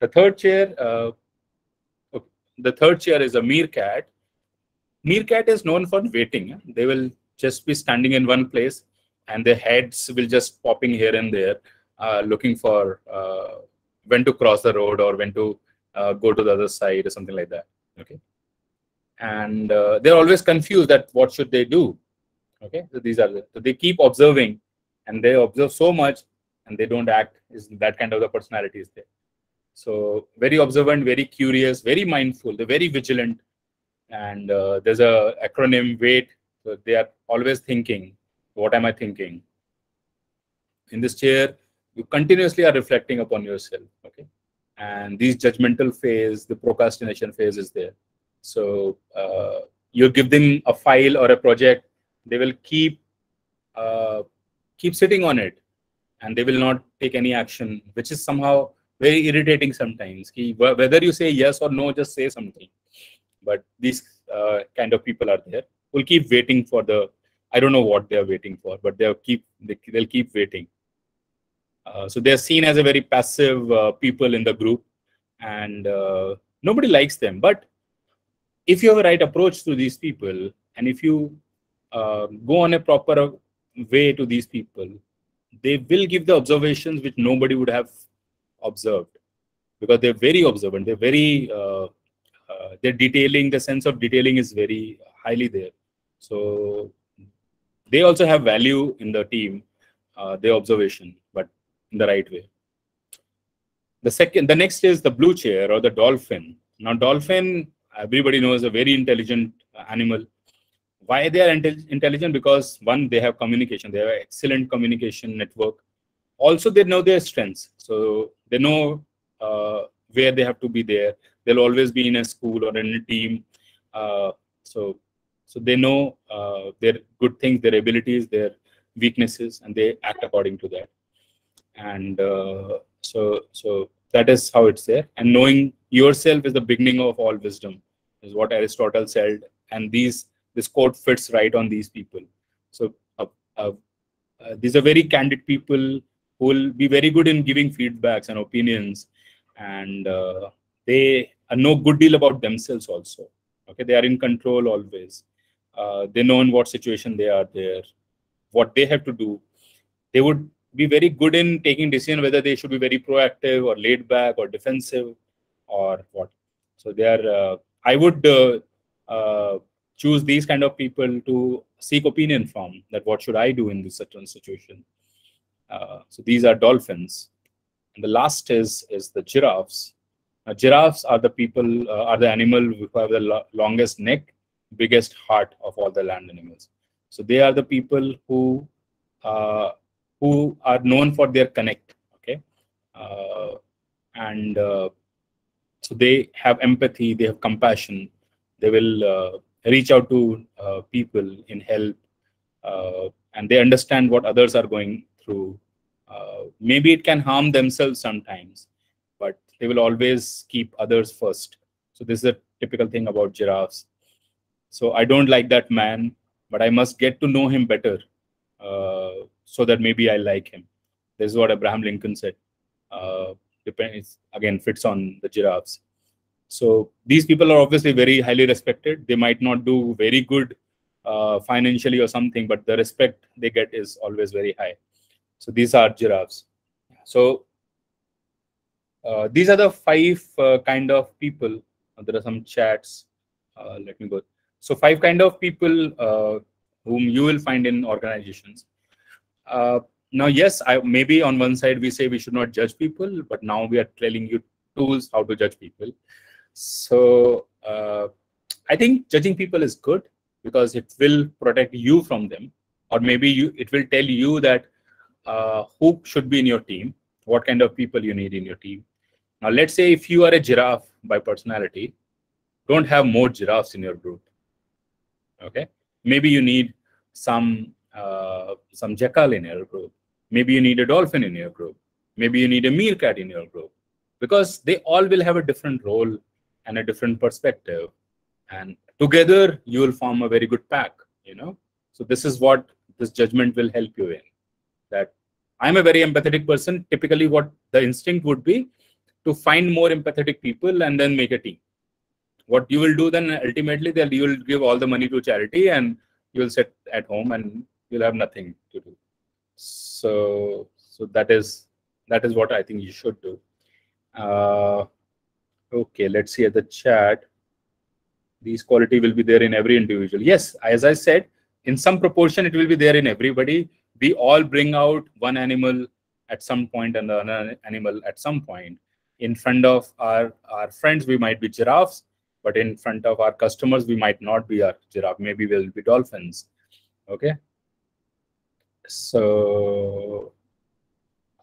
The third chair, uh, the third chair is a meerkat. Meerkat is known for waiting. They will just be standing in one place, and their heads will just popping here and there, uh, looking for uh, when to cross the road or when to uh, go to the other side or something like that. Okay. And uh, they're always confused that what should they do okay so these are the, so they keep observing and they observe so much and they don't act is that kind of the personality is there so very observant very curious very mindful. They're very vigilant. And uh, there's a acronym wait. So they are always thinking what am i thinking? In this chair you continuously are reflecting upon yourself okay? And these judgmental phase the procrastination phase is there. So uh, you give them a file or a project they will keep uh, keep sitting on it. And they will not take any action which is somehow very irritating sometimes. Whether you say yes or no just say something. But these uh, kind of people are there. Will keep waiting for the i don't know what they're waiting for but they'll keep they, will keep waiting. Uh, so they're seen as a very passive uh, people in the group. And uh, nobody likes them. But if you have a right approach to these people and if you uh, go on a proper way to these people, they will give the observations which nobody would have observed because they're very observant. They're very, uh, uh, they're detailing, the sense of detailing is very highly there. So they also have value in the team, uh, their observation, but in the right way. The second, the next is the blue chair or the dolphin. Now, dolphin, everybody knows, a very intelligent animal why they are intel- intelligent? Because one, they have communication. They have excellent communication network. Also, they know their strengths. So they know uh, where they have to be there. They'll always be in a school or in a team. Uh, so, so they know uh, their good things, their abilities, their weaknesses, and they act according to that. And uh, so, so that is how it's there. And knowing yourself is the beginning of all wisdom, is what Aristotle said. And these this quote fits right on these people. So uh, uh, uh, these are very candid people who will be very good in giving feedbacks and opinions, and uh, they know good deal about themselves also. Okay, they are in control always. Uh, they know in what situation they are there, what they have to do. They would be very good in taking decision whether they should be very proactive or laid back or defensive or what. So they are. Uh, I would choose these kind of people to seek opinion from that what should i do in this certain situation uh, so these are dolphins. And the last is is the giraffes. Now, giraffes are the people uh, are the animal who have the lo longest neck biggest heart of all the land animals. So they are the people who uh, who are known for their connect okay? Uh, and uh, so they have empathy they have compassion. They will uh, reach out to people in help and they understand what others are going through uh, maybe it can harm themselves sometimes but they will always keep others first. So this is a typical thing about giraffes. So i don't like that man but i must get to know him better uh, so that maybe i like him. This is what abraham lincoln said. Uh, depends again fits on the giraffes. So these people are obviously very highly respected. They might not do very good uh, financially or something, but the respect they get is always very high. So these are giraffes. So uh, these are the five uh, kind of people. There are some chats. Uh, let me go. So five kind of people uh, whom you will find in organizations. Uh, now, yes, I, maybe on one side we say we should not judge people, but now we are telling you tools how to judge people. So uh, I think judging people is good because it will protect you from them, or maybe you it will tell you that uh, who should be in your team, what kind of people you need in your team. Now, let's say if you are a giraffe by personality, don't have more giraffes in your group. Okay, maybe you need some uh, some jackal in your group. Maybe you need a dolphin in your group. Maybe you need a meerkat in your group because they all will have a different role and a different perspective and together you will form a very good pack you know so this is what this judgment will help you in that i'm a very empathetic person typically what the instinct would be to find more empathetic people and then make a team what you will do then ultimately that you will give all the money to charity and you will sit at home and you'll have nothing to do so so that is that is what i think you should do uh, Okay, let's see at the chat. These quality will be there in every individual. Yes, as I said, in some proportion, it will be there in everybody. We all bring out one animal at some point and another animal at some point. In front of our, our friends, we might be giraffes, but in front of our customers, we might not be a giraffe. Maybe we'll be dolphins. Okay. So,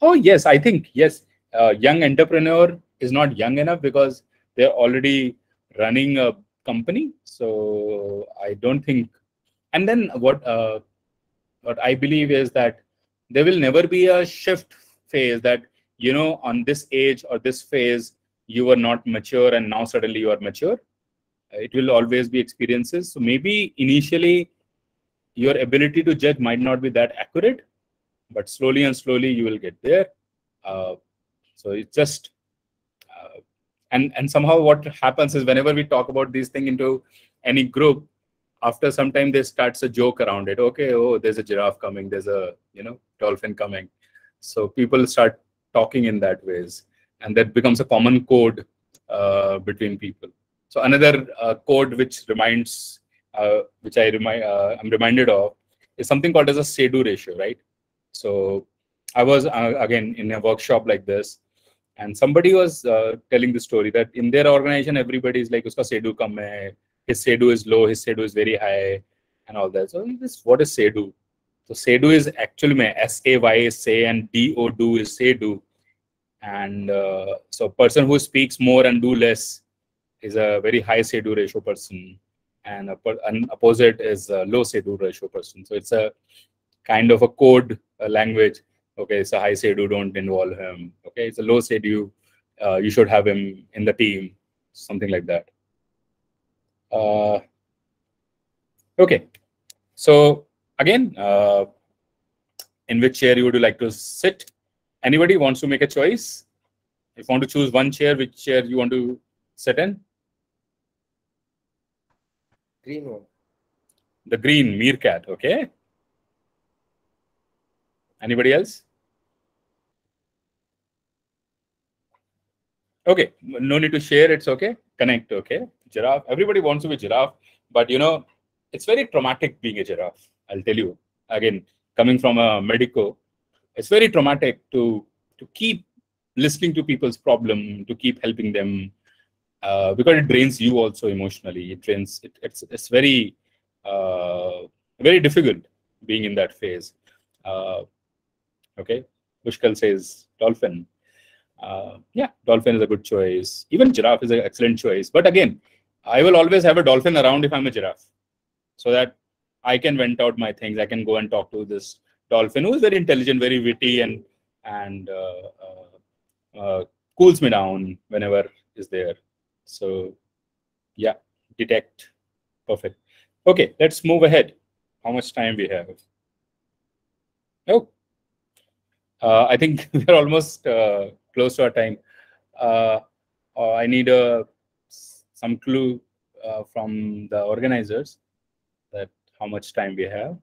oh, yes, I think, yes, uh, young entrepreneur is not young enough because they're already running a company. So I don't think. And then what uh, what I believe is that there will never be a shift phase that you know on this age or this phase you were not mature and now suddenly you are mature. It will always be experiences. So maybe initially your ability to judge might not be that accurate, but slowly and slowly you will get there. Uh, so it's just and and somehow what happens is whenever we talk about these things into any group after some time there starts a joke around it. Okay oh there's a giraffe coming there's a you know dolphin coming. So people start talking in that ways and that becomes a common code uh, between people. So another uh, code which reminds uh, which i remind uh, i'm reminded of is something called as a say-do ratio right? So i was uh, again in a workshop like this and somebody was uh, telling the story that in their organization everybody is like uska say-do kam hai his say-do is low his say-do is very high and all that. So this what is do? So do is actually my S A Y is and D O do is do. And uh, so person who speaks more and do less is a very high do ratio person, and a per- an opposite is a low do ratio person. So it's a kind of a code a language. Okay, a high do, don't involve him. Okay, it's a low do, uh, you should have him in the team, something like that. Uh, okay, so again, uh, in which chair you would like to sit? Anybody wants to make a choice? If you want to choose one chair, which chair you want to sit in? Green one. The green meerkat, okay? Anybody else? Okay, no need to share, it's okay. Connect, okay? Giraffe, everybody wants to be giraffe, but you know, it's very traumatic being a giraffe, I'll tell you. Again, coming from a medico, it's very traumatic to to keep listening to people's problem, to keep helping them, uh, because it drains you also emotionally. It drains. It, it's it's very uh, very difficult being in that phase. Uh, okay, Pushkal says dolphin. Uh, yeah, dolphin is a good choice. Even giraffe is an excellent choice. But again, I will always have a dolphin around if I'm a giraffe, so that I can vent out my things. I can go and talk to this dolphin who is very intelligent, very witty, and and uh, uh, uh, cools me down whenever is there. So yeah, detect, perfect. Okay, let's move ahead. How much time we have? Oh, uh, I think we're almost uh, close to our time. Uh, I need a some clue uh, from the organizers that how much time we have.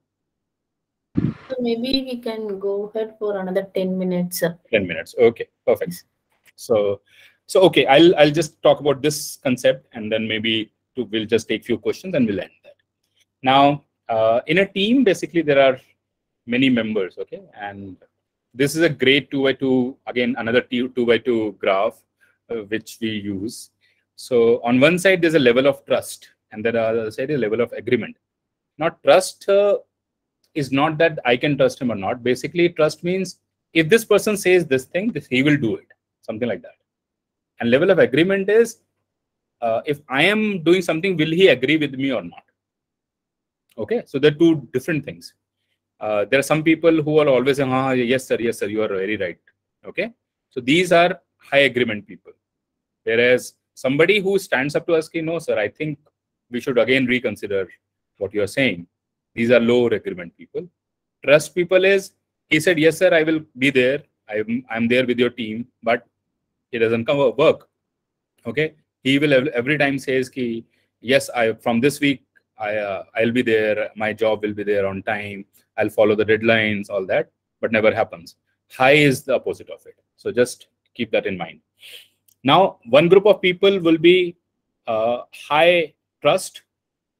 So maybe we can go ahead for another 10 minutes. 10 minutes. Okay, perfect. So, so okay, I'll I'll just talk about this concept and then maybe to, we'll just take few questions and we'll end that. Now, uh, in a team, basically there are many members. Okay, and this is a great two by two again another two by two graph uh, which we use. So on one side there's a level of trust, and then the other side a level of agreement. Now trust uh, is not that I can trust him or not. Basically, trust means if this person says this thing, this, he will do it, something like that. And level of agreement is uh, if I am doing something, will he agree with me or not? Okay, so they're two different things. Uh, there are some people who are always saying, ah, yes, sir, yes, sir, you are very right. Okay, so these are high agreement people. Whereas somebody who stands up to us, no, sir, I think we should again reconsider what you are saying these are low agreement people. Trust people is he said, yes, sir, I will be there. I'm I'm there with your team, but it doesn't come work. Okay. He will every time says ki, yes, I from this week I uh, I'll be there. My job will be there on time. I'll follow the deadlines, all that, but never happens. High is the opposite of it. So just keep that in mind. Now, one group of people will be uh, high trust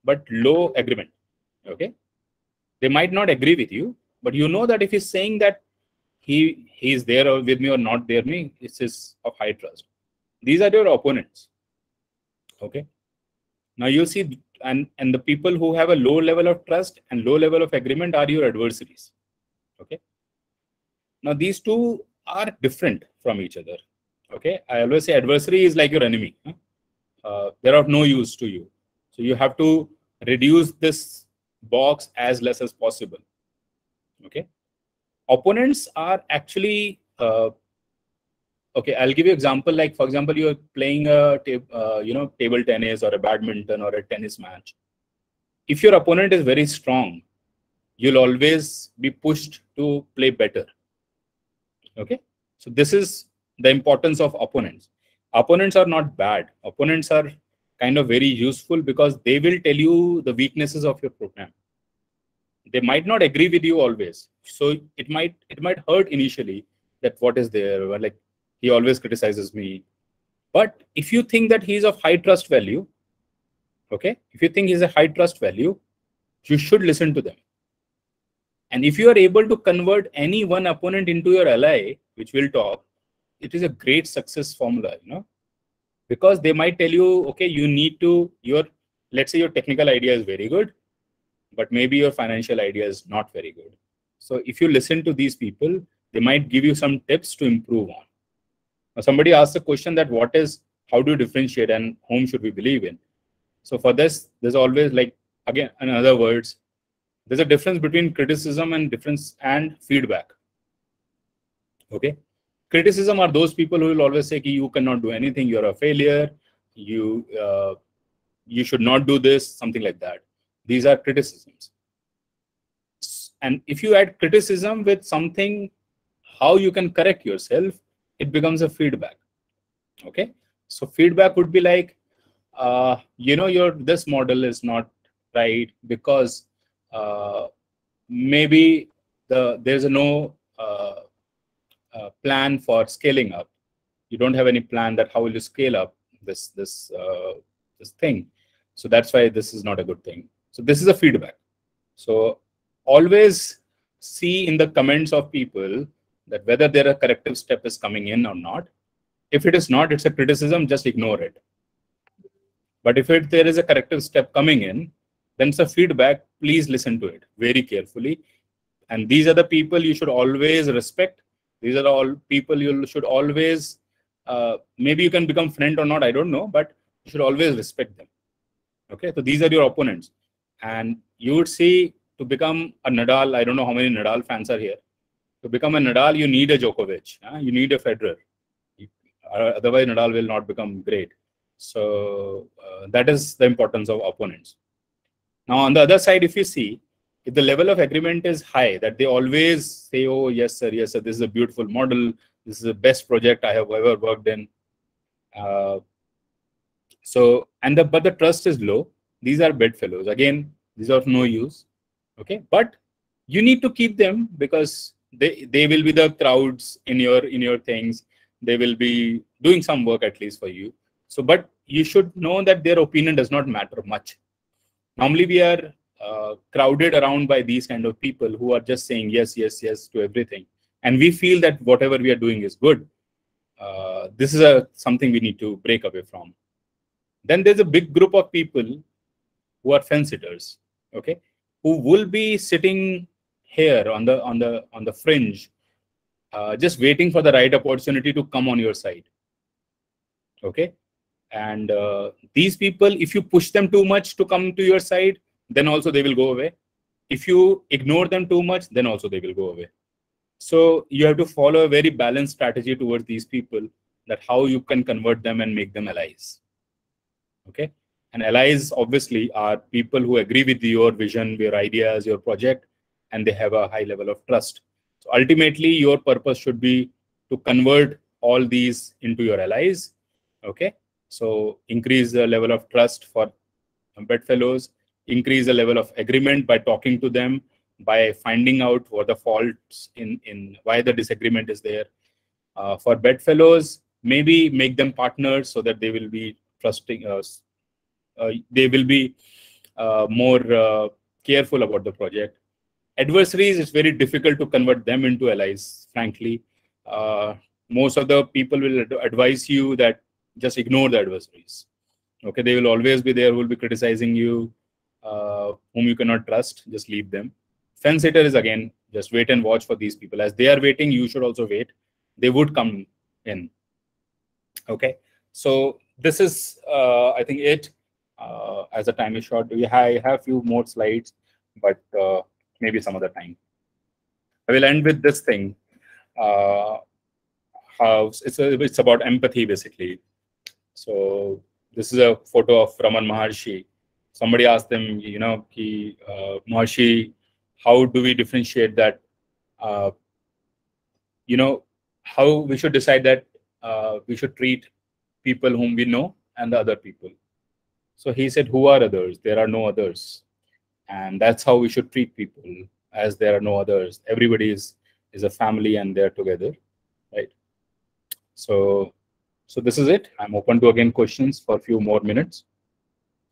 but low agreement. Okay, they might not agree with you but you know that if he's saying that he he's there with me or not there me this is of high trust. These are your opponents. Okay? Now you see and and the people who have a low level of trust and low level of agreement are your adversaries. Okay? Now these two are different from each other okay i always say adversary is like your enemy uh, they're of no use to you. So you have to reduce this box as less as possible okay? Opponents are actually uh, okay i'll give you example like for example you're playing a uh, you know table tennis or a badminton or a tennis match. If your opponent is very strong you'll always be pushed to play better okay? So this is the importance of opponents. Opponents are not bad. Opponents are kind of very useful because they will tell you the weaknesses of your program. They might not agree with you always. So it might it might hurt initially that what is there like he always criticizes me. But if you think that he's of high trust value okay if you think he's a high trust value you should listen to them. And if you are able to convert any one opponent into your ally which we'll talk it is a great success formula you know because they might tell you okay you need to your let's say your technical idea is very good but maybe your financial idea is not very good. So if you listen to these people, they might give you some tips to improve on. Now, somebody asked the question that what is, how do you differentiate and whom should we believe in? So for this, there's always like, again, in other words, there's a difference between criticism and difference and feedback. Okay. Criticism are those people who will always say, you cannot do anything, you're a failure, you uh, you should not do this, something like that. These are criticisms. And if you add criticism with something, how you can correct yourself, it becomes a feedback. Okay. So feedback would be like, uh, you know, your this model is not right because uh, maybe the there's a no uh, plan for scaling up. You don't have any plan that how will you scale up this this uh, this thing. So that's why this is not a good thing. So this is a feedback. So always see in the comments of people that whether there a corrective step is coming in or not. If it is not, it's a criticism, just ignore it. But if it, there is a corrective step coming in, then it's a feedback. Please listen to it very carefully. And these are the people you should always respect. These are all people you should always, uh, maybe you can become friend or not, I don't know, but you should always respect them. Okay, so these are your opponents. And you would see to become a Nadal, I don't know how many Nadal fans are here. To become a Nadal, you need a Djokovic, uh, you need a Federer. Otherwise, Nadal will not become great. So uh, that is the importance of opponents. Now, on the other side, if you see, if the level of agreement is high, that they always say, oh, yes, sir, yes, sir, this is a beautiful model. This is the best project I have ever worked in. Uh, so, and the, but the trust is low. These are bedfellows. Again, these are no use. Okay. But you need to keep them because they, they will be the crowds in your, in your things. They will be doing some work at least for you. So, but you should know that their opinion does not matter much. Normally, we are uh, crowded around by these kind of people who are just saying yes, yes, yes to everything, and we feel that whatever we are doing is good. Uh, this is a something we need to break away from. Then there's a big group of people who are fence sitters, okay, who will be sitting here on the on the on the fringe, uh, just waiting for the right opportunity to come on your side. Okay, and uh, these people, if you push them too much to come to your side, then also they will go away. If you ignore them too much, then also they will go away. So you have to follow a very balanced strategy towards these people that how you can convert them and make them allies. Okay. And allies obviously are people who agree with your vision, your ideas, your project, and they have a high level of trust. So ultimately, your purpose should be to convert all these into your allies. Okay. So increase the level of trust for bedfellows, increase the level of agreement by talking to them, by finding out what the faults in, in why the disagreement is there. Uh, for bedfellows, maybe make them partners so that they will be trusting us. Uh, they will be uh, more uh, careful about the project. Adversaries, it's very difficult to convert them into allies, frankly. Uh, most of the people will advise you that just ignore the adversaries. Okay, they will always be there who will be criticizing you, uh, whom you cannot trust. Just leave them. Fence sitter is again just wait and watch for these people. As they are waiting, you should also wait. They would come in. Okay, so this is uh, I think it. Uh, as the time is short, we have, have few more slides, but uh, maybe some other time. I will end with this thing. Uh, how it's a, it's about empathy basically. So this is a photo of Raman Maharshi. Somebody asked them, you know, he, uh, how do we differentiate that? Uh, you know, how we should decide that uh, we should treat people whom we know and the other people. So he said, who are others? There are no others. And that's how we should treat people as there are no others. Everybody is, is a family and they're together, right? So so this is it. I'm open to again questions for a few more minutes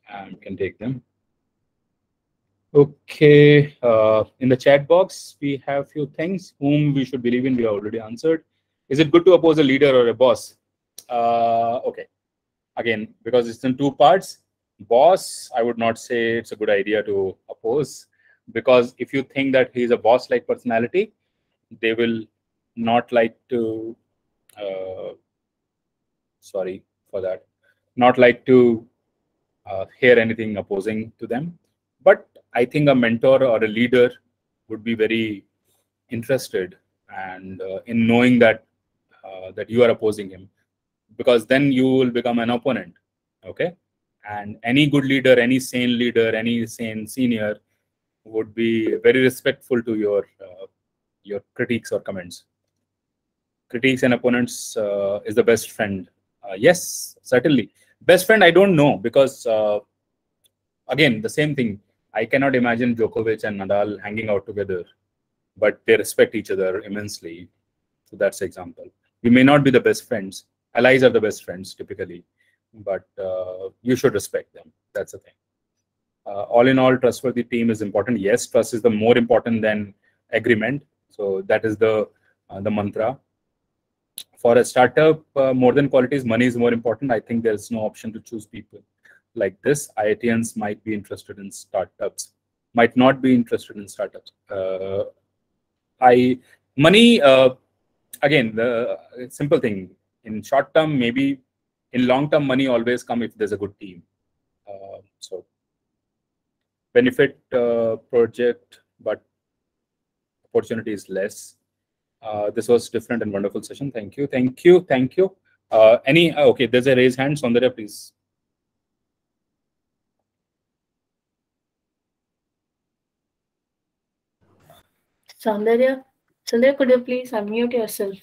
and can take them. Okay, uh, in the chat box, we have few things whom we should believe in. We already answered. Is it good to oppose a leader or a boss? Uh, okay, again, because it's in two parts. boss, I would not say it's a good idea to oppose because if you think that he's a boss like personality, they will not like to, uh, sorry for that, not like to uh, hear anything opposing to them. But I think a mentor or a leader would be very interested and uh, in knowing that uh, that you are opposing him because then you will become an opponent okay? And any good leader any sane leader any sane senior would be very respectful to your uh, your critiques or comments. Critiques and opponents uh, is the best friend. Uh, yes certainly best friend i don't know because uh, again the same thing. I cannot imagine djokovic and nadal hanging out together but they respect each other immensely. So that's the example. We may not be the best friends. Allies are the best friends typically but uh, you should respect them. That's the thing. Uh, all in all trustworthy team is important. Yes trust is the more important than agreement. So that is the uh, the mantra for a startup uh, more than qualities money is more important. I think there's no option to choose people like this. IITians might be interested in startups might not be interested in startups. Uh, i money uh, again the simple thing. In short term maybe in long term money always come if there's a good team. Uh, so benefit uh, project but opportunity is less uh, this was different and wonderful session. Thank you. Thank you. Thank you. Uh, any uh, okay there's a raise hand. Saundarya please. Saundarya, Saundarya, could you please unmute yourself?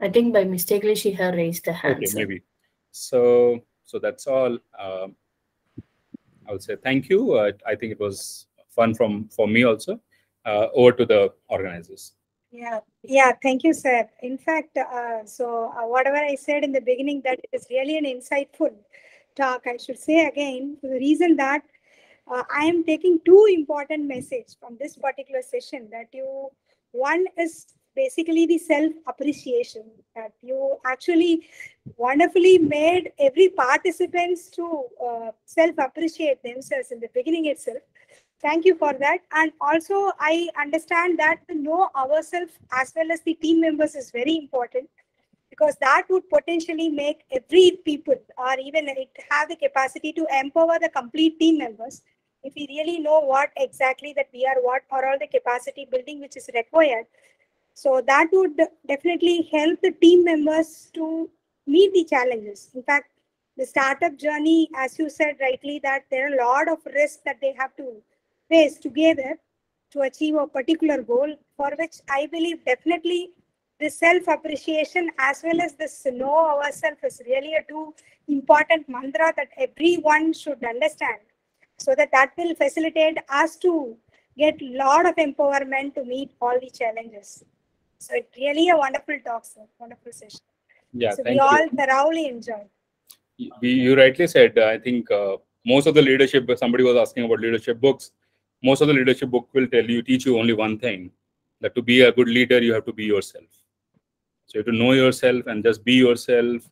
I think by mistakenly she had raised the hand. okay maybe. So so that's all. Um, i would say thank you uh, i think it was fun from for me also uh, over to the organizers Yeah, yeah, thank you, sir. In fact, uh, so uh, whatever I said in the beginning, that it is really an insightful talk. I should say again, the reason that uh, I am taking two important messages from this particular session. That you, one is basically the self appreciation that you actually wonderfully made every participants to uh, self appreciate themselves in the beginning itself. Thank you for that. And also i understand that to know ourselves as well as the team members is very important because that would potentially make every people or even it have the capacity to empower the complete team members. If we really know what exactly that we are what are all the capacity building which is required so that would definitely help the team members to meet the challenges. In fact the startup journey as you said rightly that there are a lot of risks that they have to face together to achieve a particular goal for which i believe definitely the self appreciation as well as this know ourselves is really a two important mantra that everyone should understand. So that that will facilitate us to get a lot of empowerment to meet all the challenges so it's really a wonderful talk sir. Wonderful session. Yeah so thank we you. all thoroughly enjoyed. You, you rightly said uh, i think uh, most of the leadership somebody was asking about leadership books. Most of the leadership book will tell you teach you only one thing that to be a good leader you have to be yourself. So you have to know yourself and just be yourself.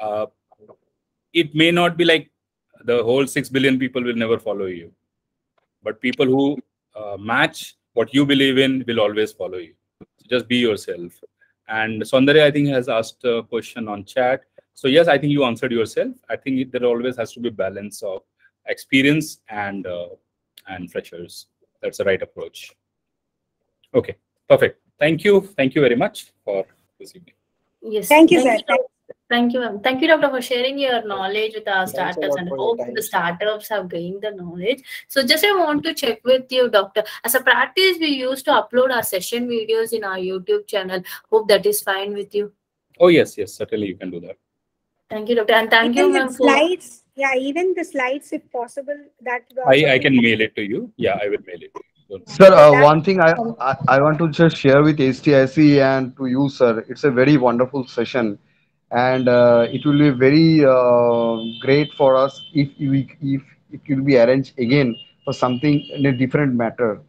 Uh, it may not be like the whole 6 billion people will never follow you but people who uh, match what you believe in will always follow you so just be yourself and Saundarya, I think, has asked a question on chat. So yes, I think you answered yourself. I think there always has to be balance of experience and uh, and freshers. That's the right approach. Okay, perfect. Thank you. Thank you very much for this evening. Yes. Thank you, sir. doc- Thank you, ma'am. Thank you, doctor, for sharing your knowledge with our Thanks startups and hope the startups have gained the knowledge. So just I want to check with you, doctor. As a practice, we used to upload our session videos in our YouTube channel. Hope that is fine with you. Oh yes, yes, certainly you can do that. Thank you, doctor. And thank even you, the ma'am, for slides yeah even the slides if possible that I, I can mail it to you. Yeah, I will mail it. to Sir, uh, one thing I, I I want to just share with HTIC and to you, sir. It's a very wonderful session, and uh, it will be very uh, great for us if we if it will be arranged again for something in a different matter,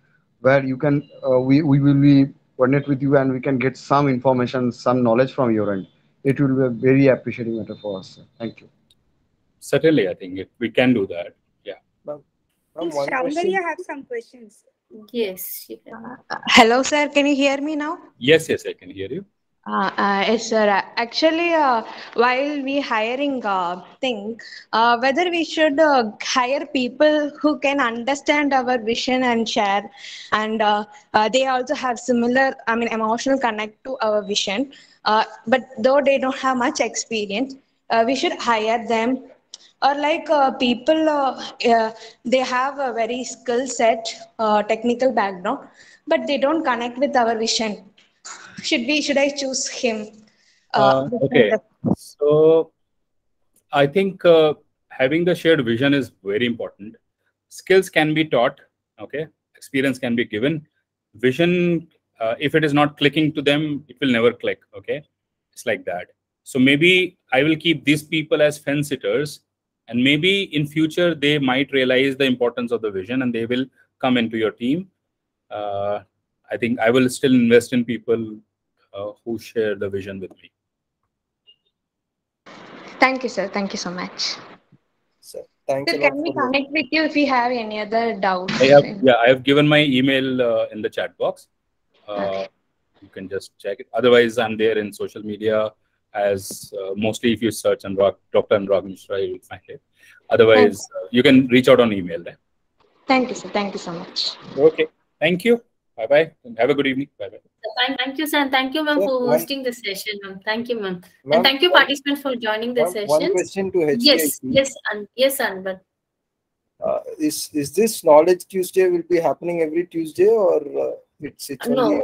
where you can uh, we we will be coordinate with you and we can get some information, some knowledge from your end. it will be a very appreciating matter for us. Sir. Thank you. Certainly, I think it, we can do that. Yeah. Ma'am, Please, one question. Saundarya have some questions. Yes, she can. Hello, sir. Can you hear me now? Yes, yes, I can hear you. Uh, uh, yes, sir. Actually, uh, while we hiring uh, thing, uh, whether we should uh, hire people who can understand our vision and share, and uh, they also have similar, I mean, emotional connect to our vision. But though they don't have much experience, we should hire them. Or like people, they have a very skill set, technical background, but they don't connect with our vision should we should i choose him Uh, okay. So I think uh, having the shared vision is very important. Skills can be taught. Okay. Experience can be given. Vision, uh, if it is not clicking to them, it will never click. Okay. It's like that. So maybe I will keep these people as fence sitters, and maybe in future they might realize the importance of the vision and they will come into your team. Uh, I think I will still invest in people uh, who share the vision with me. thank you sir thank you so much Sir, thanks sir a lot can we for your- connect with you if we have any other doubts I have, yeah, I have given my email uh, in the chat box. Uh, You can just check it. Otherwise, I'm there in social media as uh, mostly if you search Anurag, Dr. Anurag Mishra, you will find it. Otherwise, uh, you can reach out on email then. thank you sir thank you so much Okay. Thank you. Bye bye. and Have a good evening. Bye bye. Thank, thank you, sir. Thank you, ma'am, for one- hosting the session, ma'am. Thank you, ma'am. Ma'am, And thank you, participants, for joining the one- One session. question to HTIC. Yes, yes, and yes, and but Uh, is is this knowledge Tuesday will be happening every Tuesday or uh, it's it's no, only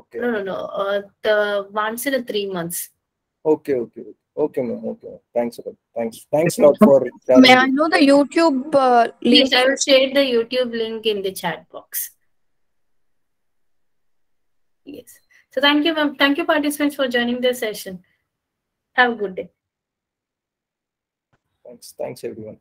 okay no, no, no. Uh, the once in a three months. okay okay okay okay ma'am okay thanks a lot thanks thanks a lot for sharing May I know the YouTube uh, link? Yes, I will share the YouTube link in the chat box. Yes. So thank you, ma'am. Thank you, participants, for joining the session. Have a good day. thanks thanks everyone